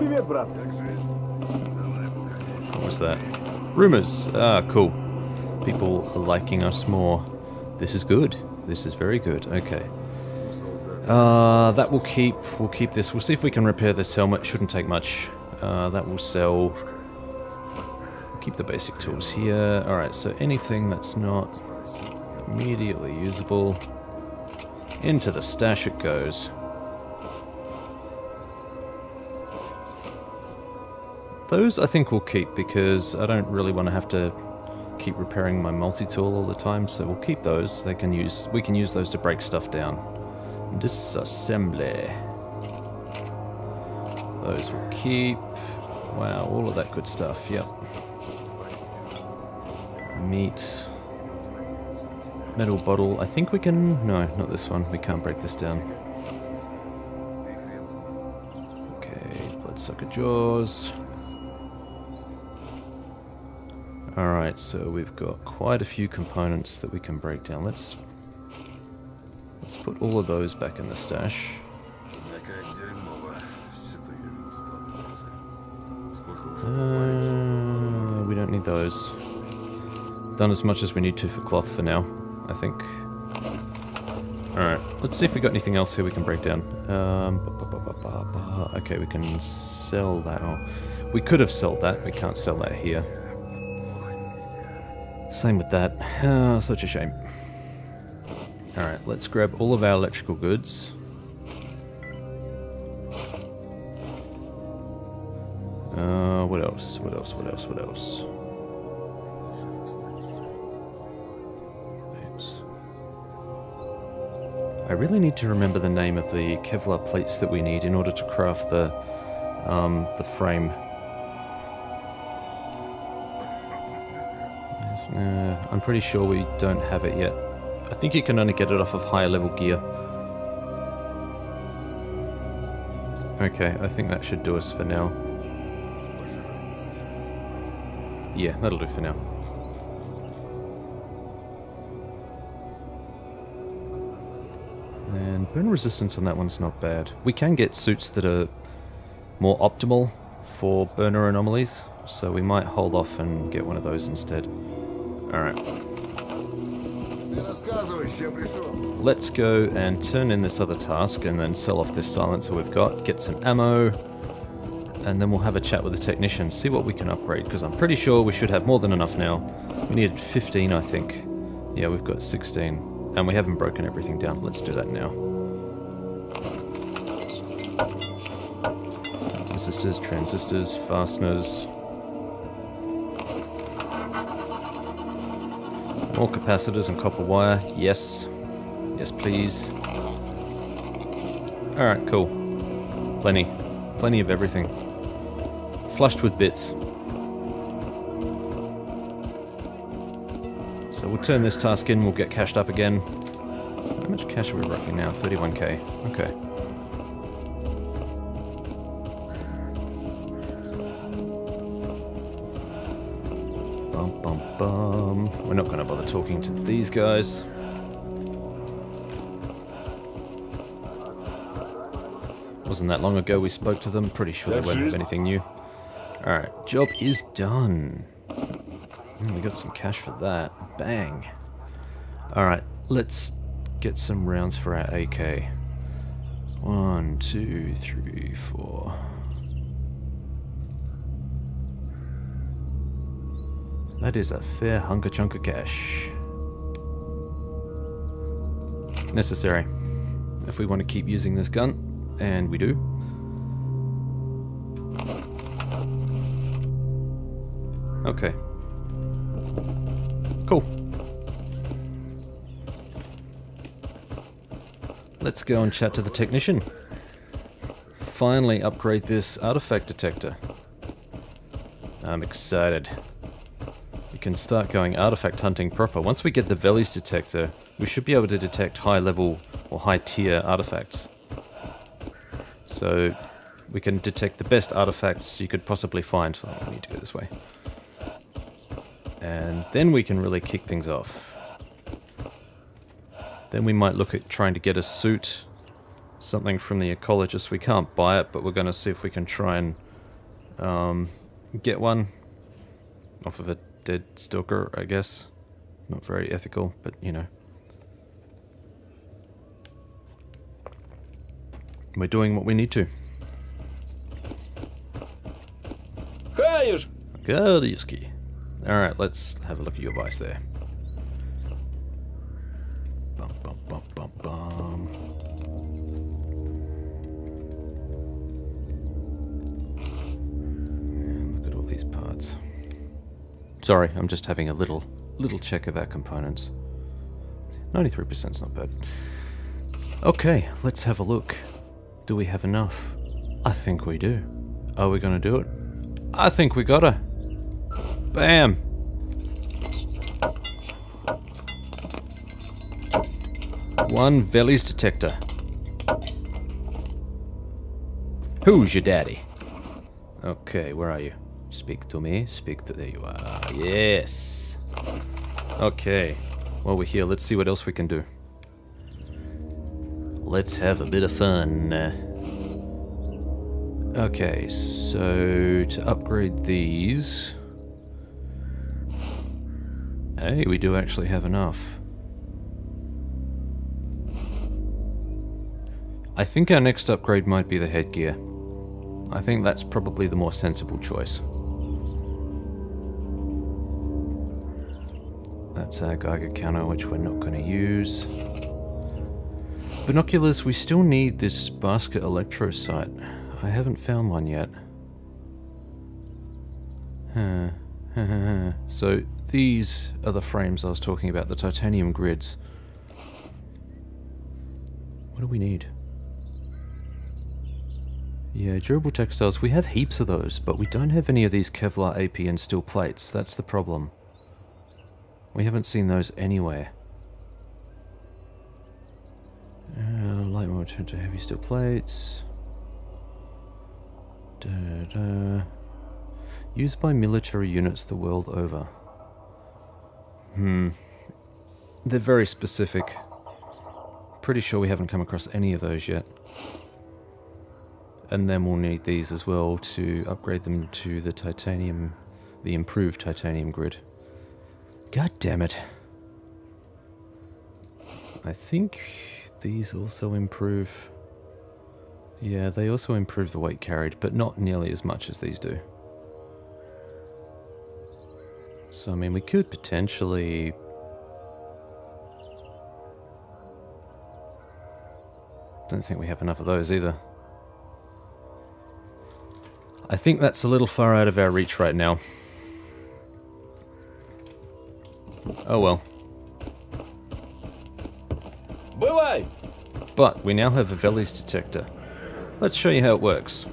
What was that? Rumors. Ah, cool. People liking us more. This is good. This is very good. Okay. Uh, that will keep. We'll keep this. We'll see if we can repair this helmet. Shouldn't take much. Uh, that will sell. Keep the basic tools here. Alright, so anything that's not immediately usable. Into the stash it goes. Those I think we'll keep because I don't really want to have to keep repairing my multi-tool all the time, so we'll keep those. They can use we can use those to break stuff down. Disassembly. Those we'll keep. Wow, all of that good stuff, yep. Meat. Metal bottle. I think we can no, not this one. We can't break this down. Okay, blood bloodsucker jaws. Alright, so we've got quite a few components that we can break down. Let's let's put all of those back in the stash. Uh, we don't need those. Done as much as we need to for cloth for now, I think. Alright, let's see if we got anything else here we can break down. Um, ba -ba -ba okay, we can sell that. Oh, we could have sold that, we can't sell that here. Same with that. Ah, such a shame. Alright, let's grab all of our electrical goods. Uh, what else? What else? What else? What else? I really need to remember the name of the Kevlar plates that we need in order to craft the um, the frame. I'm pretty sure we don't have it yet. I think you can only get it off of higher level gear. Okay, I think that should do us for now. Yeah, that'll do for now. And burn resistance on that one's not bad. We can get suits that are more optimal for burner anomalies, so we might hold off and get one of those instead. Alright. Let's go and turn in this other task and then sell off this silencer we've got, get some ammo, and then we'll have a chat with the technician, see what we can upgrade, because I'm pretty sure we should have more than enough now. We need 15, I think. Yeah, we've got 16. And we haven't broken everything down. Let's do that now. Resistors, transistors, fasteners, More capacitors and copper wire. Yes. Yes, please. Alright, cool. Plenty. Plenty of everything. Flushed with bits. So we'll turn this task in, we'll get cashed up again. How much cash are we rocking now? 31k. Okay. We're not going to bother talking to these guys. Wasn't that long ago we spoke to them. Pretty sure they won't have anything new. Alright, job is done. Mm, we got some cash for that. Bang. Alright, let's get some rounds for our AK. One, two, three, four. That is a fair hunker chunk of cash. Necessary. If we want to keep using this gun, and we do. Okay. Cool. Let's go and chat to the technician. Finally upgrade this artifact detector. I'm excited. Can start going artifact hunting proper. Once we get the Veles detector, we should be able to detect high level or high tier artifacts. So we can detect the best artifacts you could possibly find. Oh, I need to go this way. And then we can really kick things off. Then we might look at trying to get a suit, something from the ecologist. We can't buy it, but we're going to see if we can try and um, get one off of a dead stalker, I guess. Not very ethical, but you know. We're doing what we need to. Kajewski. Alright, let's have a look at your vice there. Bum, bum, bum, and look at all these parts. Sorry, I'm just having a little little check of our components. 93% is not bad. Okay, let's have a look. Do we have enough? I think we do. Are we gonna do it? I think we gotta. Bam! One Veles detector. Who's your daddy? Okay, where are you? Speak to me. Speak to. There you are. Ah, yes. Okay. While we're here, let's see what else we can do. Let's have a bit of fun. Okay, so to upgrade these. Hey, we do actually have enough. I think our next upgrade might be the headgear. I think that's probably the more sensible choice. That's our Geiger counter, which we're not going to use. Binoculars, we still need this basket electro. I haven't found one yet. <laughs> so these are the frames I was talking about, the titanium grids. What do we need? Yeah, durable textiles. We have heaps of those, but we don't have any of these Kevlar AP and steel plates. That's the problem. We haven't seen those anywhere. Uh, light will return to heavy steel plates. Da, da. Used by military units the world over. Hmm. They're very specific. Pretty sure we haven't come across any of those yet. And then we'll need these as well to upgrade them to the titanium, the improved titanium grid. God damn it. I think these also improve... Yeah, they also improve the weight carried, but not nearly as much as these do. So, I mean, we could potentially... Don't think we have enough of those either. I think that's a little far out of our reach right now. Oh well. But we now have a Veles detector. Let's show you how it works.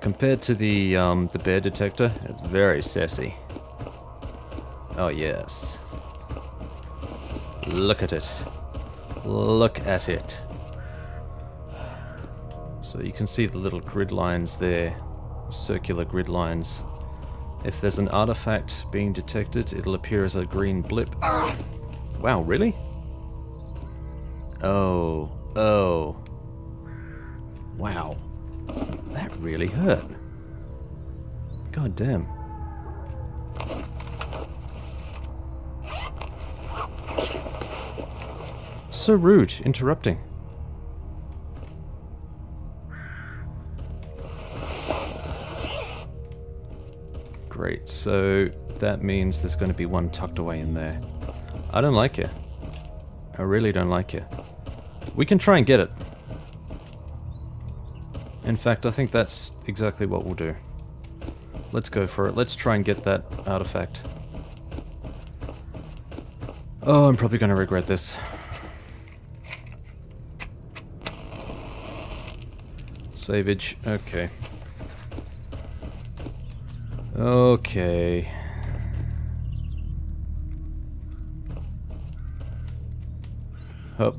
Compared to the um, the bear detector, it's very sassy. Oh yes. Look at it. Look at it. So you can see the little grid lines there, circular grid lines. If there's an artifact being detected, it'll appear as a green blip. Wow, really? Oh, oh. Wow. That really hurt. God damn. So rude, interrupting. Great, so that means there's going to be one tucked away in there. I don't like it. I really don't like it. We can try and get it. In fact, I think that's exactly what we'll do. Let's go for it. Let's try and get that artifact. Oh, I'm probably going to regret this. Savage. Okay. Okay. Up.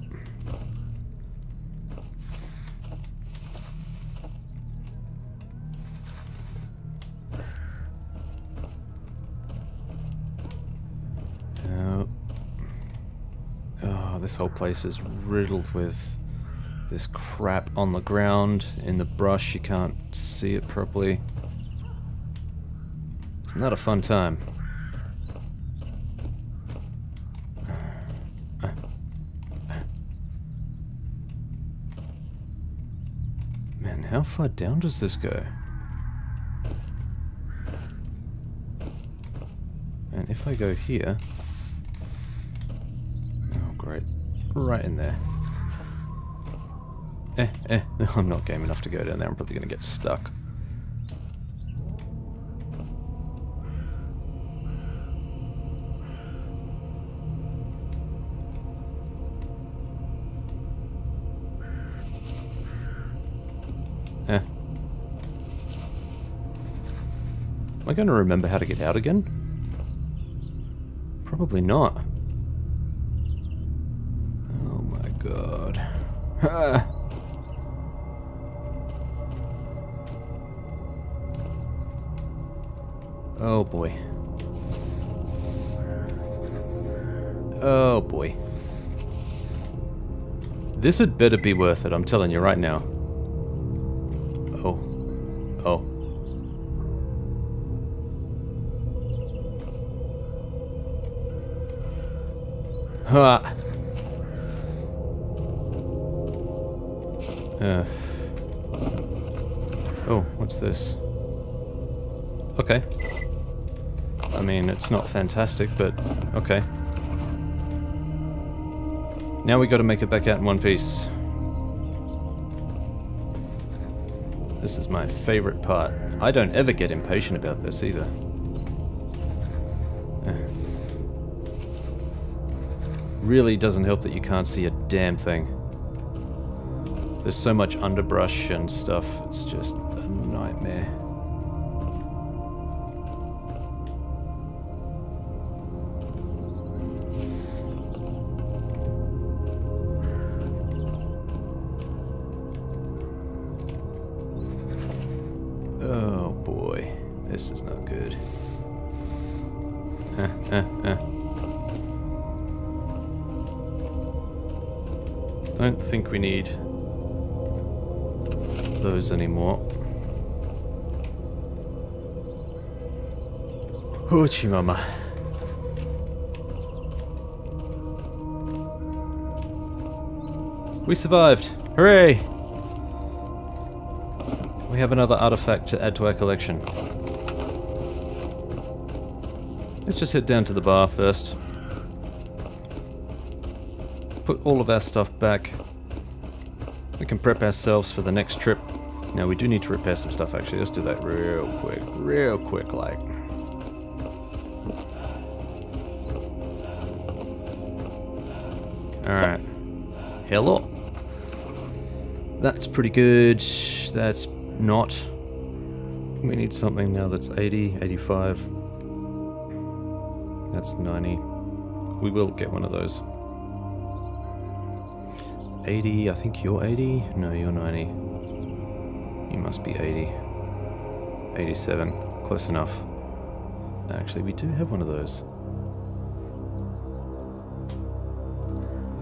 Oh, this whole place is riddled with this crap on the ground, in the brush, you can't see it properly. It's not a fun time. Man, how far down does this go? And if I go here... Oh, great. Right in there. Eh, eh, <laughs> I'm not game enough to go down there. I'm probably going to get stuck. I going to remember how to get out again? Probably not. Oh my god. <laughs> Oh boy. Oh boy. This had better be worth it, I'm telling you right now. Fantastic, but okay. Now we gotta make it back out in one piece. This is my favorite part. I don't ever get impatient about this either. <sighs> Really doesn't help that you can't see a damn thing. There's so much underbrush and stuff, it's just a nightmare. Those anymore. Hoochie mama. We survived! Hooray! We have another artifact to add to our collection. Let's just head down to the bar first. Put all of our stuff back. We can prep ourselves for the next trip. Now we do need to repair some stuff actually. Let's do that real quick. Real quick like. Alright. Hello. That's pretty good. That's not. We need something now that's 80, 85. That's 90. We will get one of those. 80, I think you're 80? No, you're 90. Must be 80. 87. Close enough. Actually, we do have one of those.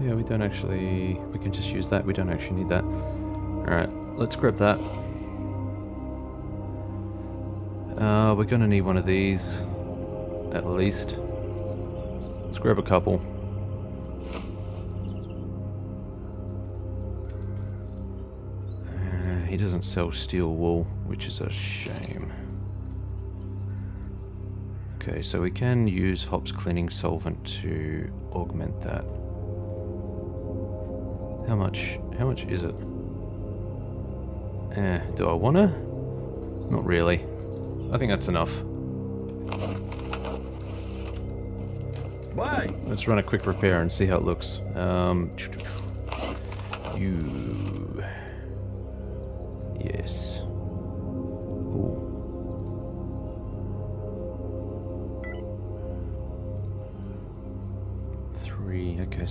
Yeah, we don't actually... We can just use that. We don't actually need that. Alright, let's grab that. Uh, we're gonna need one of these. At least. Let's grab a couple. Doesn't sell steel wool, which is a shame. Okay, so we can use Hops Cleaning Solvent to augment that. How much? How much is it? Eh, do I wanna? Not really. I think that's enough. Bye. Let's run a quick repair and see how it looks. Um, you.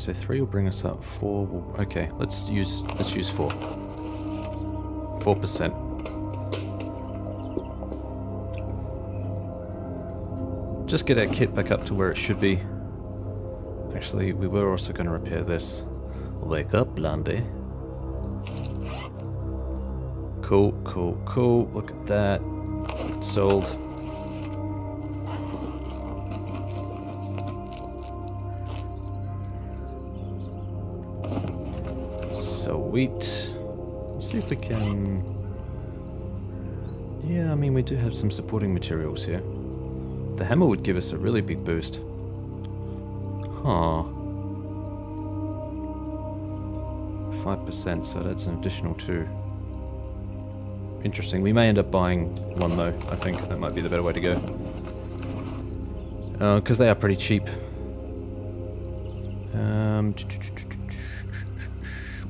So three will bring us up. Four. Will, okay, let's use let's use four. Four percent. Just get our kit back up to where it should be. Actually, we were also going to repair this. Wake up, Blondie. Cool, cool, cool. Look at that. Sold. Sweet. Let's see if we can... Yeah, I mean, we do have some supporting materials here. The hammer would give us a really big boost. Huh. 5%, so that's an additional 2. Interesting. We may end up buying one though, I think. That might be the better way to go. Because they are pretty cheap. Um,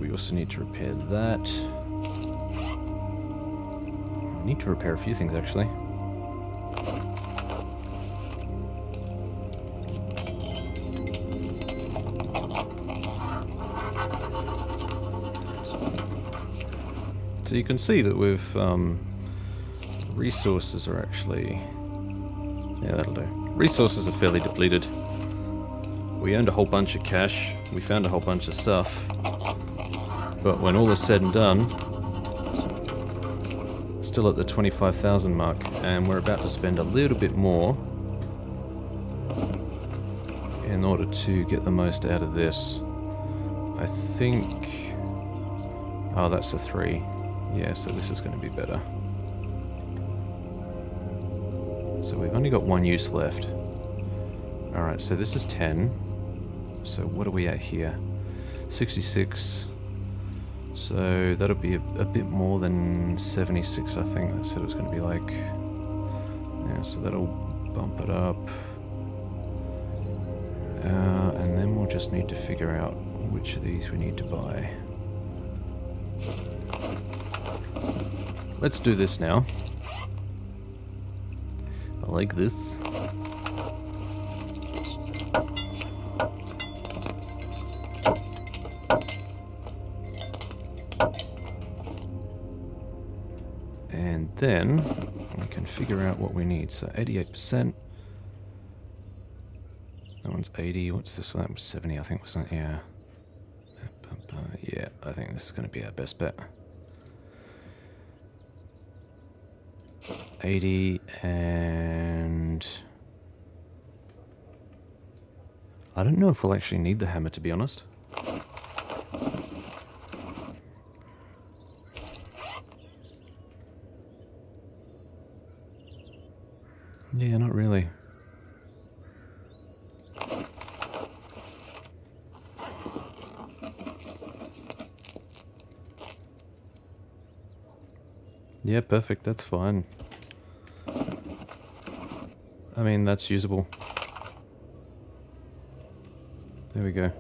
we also need to repair that. We need to repair a few things actually. So you can see that with um, resources are actually Yeah, that'll do. Resources are fairly depleted. We earned a whole bunch of cash. We found a whole bunch of stuff. But when all is said and done, still at the 25,000 mark, and we're about to spend a little bit more in order to get the most out of this. I think... Oh, that's a 3. Yeah, so this is going to be better. So we've only got one use left. Alright, so this is 10. So what are we at here? 66. So that'll be a, a bit more than 76, I think. I said it was going to be like... Yeah, so that'll bump it up. Uh, and then we'll just need to figure out which of these we need to buy. Let's do this now. I like this. Then we can figure out what we need. So 88%. That one's 80. What's this one? That was 70, I think, wasn't it? Yeah. Yeah, I think this is going to be our best bet. 80 and... I don't know if we'll actually need the hammer, to be honest. Yeah, not really. Yeah, perfect. That's fine. I mean, that's usable. There we go.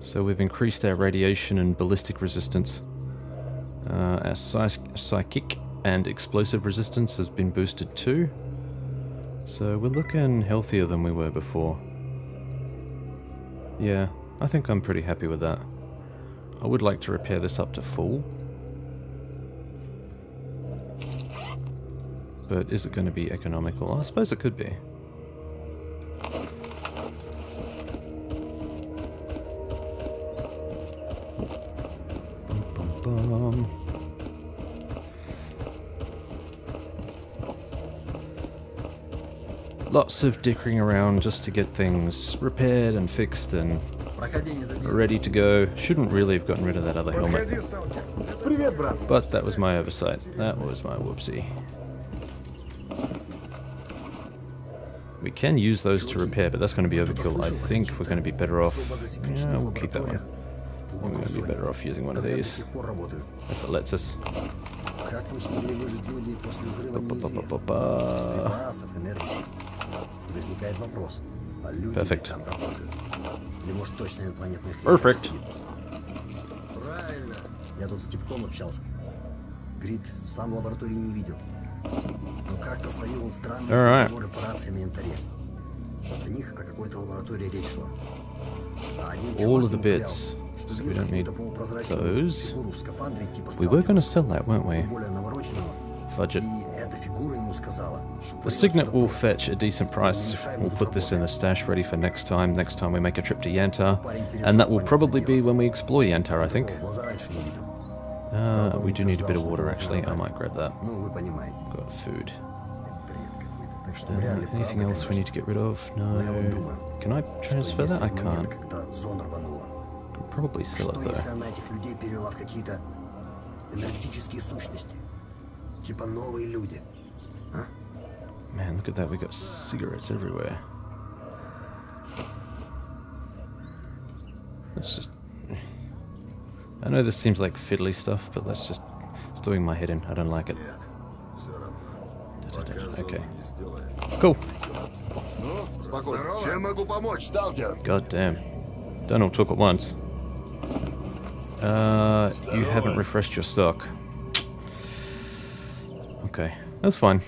So we've increased our radiation and ballistic resistance. Uh, our psychic and explosive resistance has been boosted too. So we're looking healthier than we were before. Yeah, I think I'm pretty happy with that. I would like to repair this up to full. But is it going to be economical? I suppose it could be. Bum, bum, bum. Lots of dickering around just to get things repaired and fixed and ready to go. Shouldn't really have gotten rid of that other helmet. But that was my oversight. That was my whoopsie. We can use those to repair, but that's going to be overkill. I think we're going to be better off... Yeah, we'll keep that one. We're going to be better off using one of these. If it lets us. возникает вопрос, а люди Perfect. там работают? Или может точно инопланетных Perfect. Правильно. Я тут с Типком общался. Грид сам лаборатории не видел. Но как-то словил он странные right. по рации на янтаре. О них о какой-то лаборатории речь шла. А один All of the bits. Уклял, so we don't need those. Типа we were going to sell that, weren't we? Fudge it. И эта фигура ему сказала, что The придет signet сюда will позже. fetch a decent price. We'll put this in the stash ready for next time, next time we make a trip to Yantar. And that will probably be when we explore Yantar, I think. В глаза раньше не видел. Uh, we do need a bit of water, actually. I might grab that. Ну, вы понимаете. Got food. Бред какой-то. Так что Uh, вряд ли anything правда, else we конечно. need to get rid of? Но я вот No. думаю, Can I что transfer если that? I в момент, can't. когда зона рванула, Could probably sell что it если though. она этих людей перевела в какие-то энергетические сущности? Типа новые люди. Man, look at that. We got cigarettes everywhere. Let's just... I know this seems like fiddly stuff, but let's just... It's doing my head in. I don't like it. Okay. Cool. God damn. Don't all talk at once. Uh, you haven't refreshed your stock. Okay, that's fine.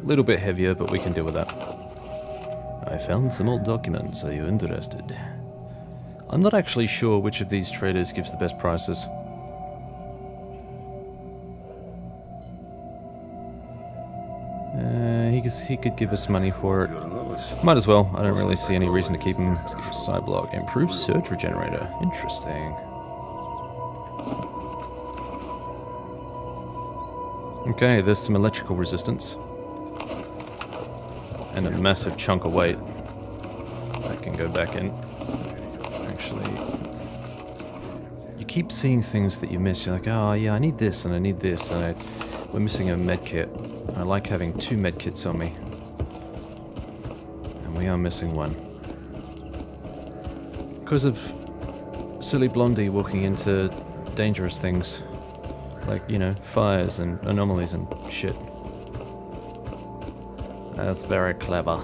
A little bit heavier, but we can deal with that. I found some old documents. Are you interested? I'm not actually sure which of these traders gives the best prices. Uh, he, could give us money for it. Might as well. I don't really see any reason to keep him. Side block. Improved surge regenerator. Interesting. Okay, there's some electrical resistance. And a massive chunk of weight. That can go back in. Actually, you keep seeing things that you miss. You're like, oh yeah, I need this and I need this, and I, we're missing a med kit. I like having two med kits on me. And we are missing one. Because of silly Blondie walking into dangerous things. Like, you know, fires and anomalies and shit. That's very clever.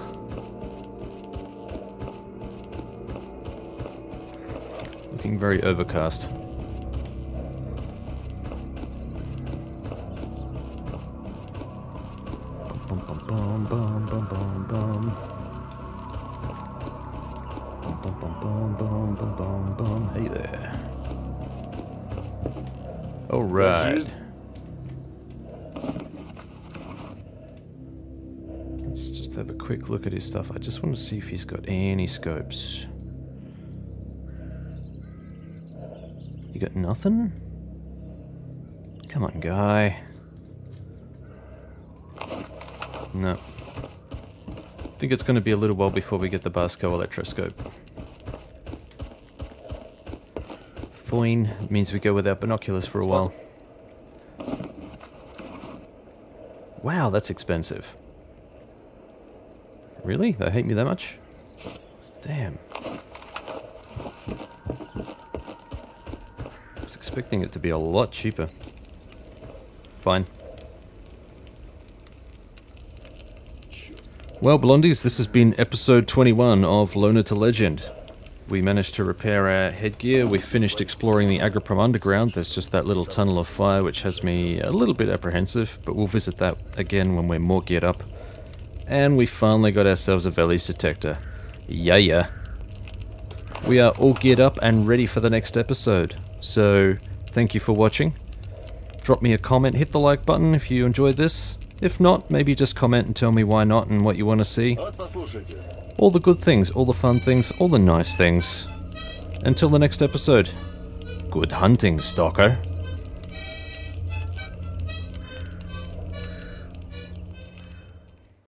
Looking very overcast. Look at his stuff. I just want to see if he's got any scopes. You got nothing? Come on, guy. No. I think it's going to be a little while before we get the Basco electroscope. Fine means we go without binoculars for a while. Wow, that's expensive. Really? They hate me that much? Damn. I was expecting it to be a lot cheaper. Fine. Well, Blondies, this has been episode 21 of Loner to Legend. We managed to repair our headgear, we finished exploring the Agroprom Underground, there's just that little tunnel of fire which has me a little bit apprehensive, but we'll visit that again when we're more geared up. And we finally got ourselves a Veles detector. Yeah, yeah. We are all geared up and ready for the next episode. So, thank you for watching. Drop me a comment, hit the like button if you enjoyed this. If not, maybe just comment and tell me why not and what you want to see. All the good things, all the fun things, all the nice things. Until the next episode, good hunting, stalker.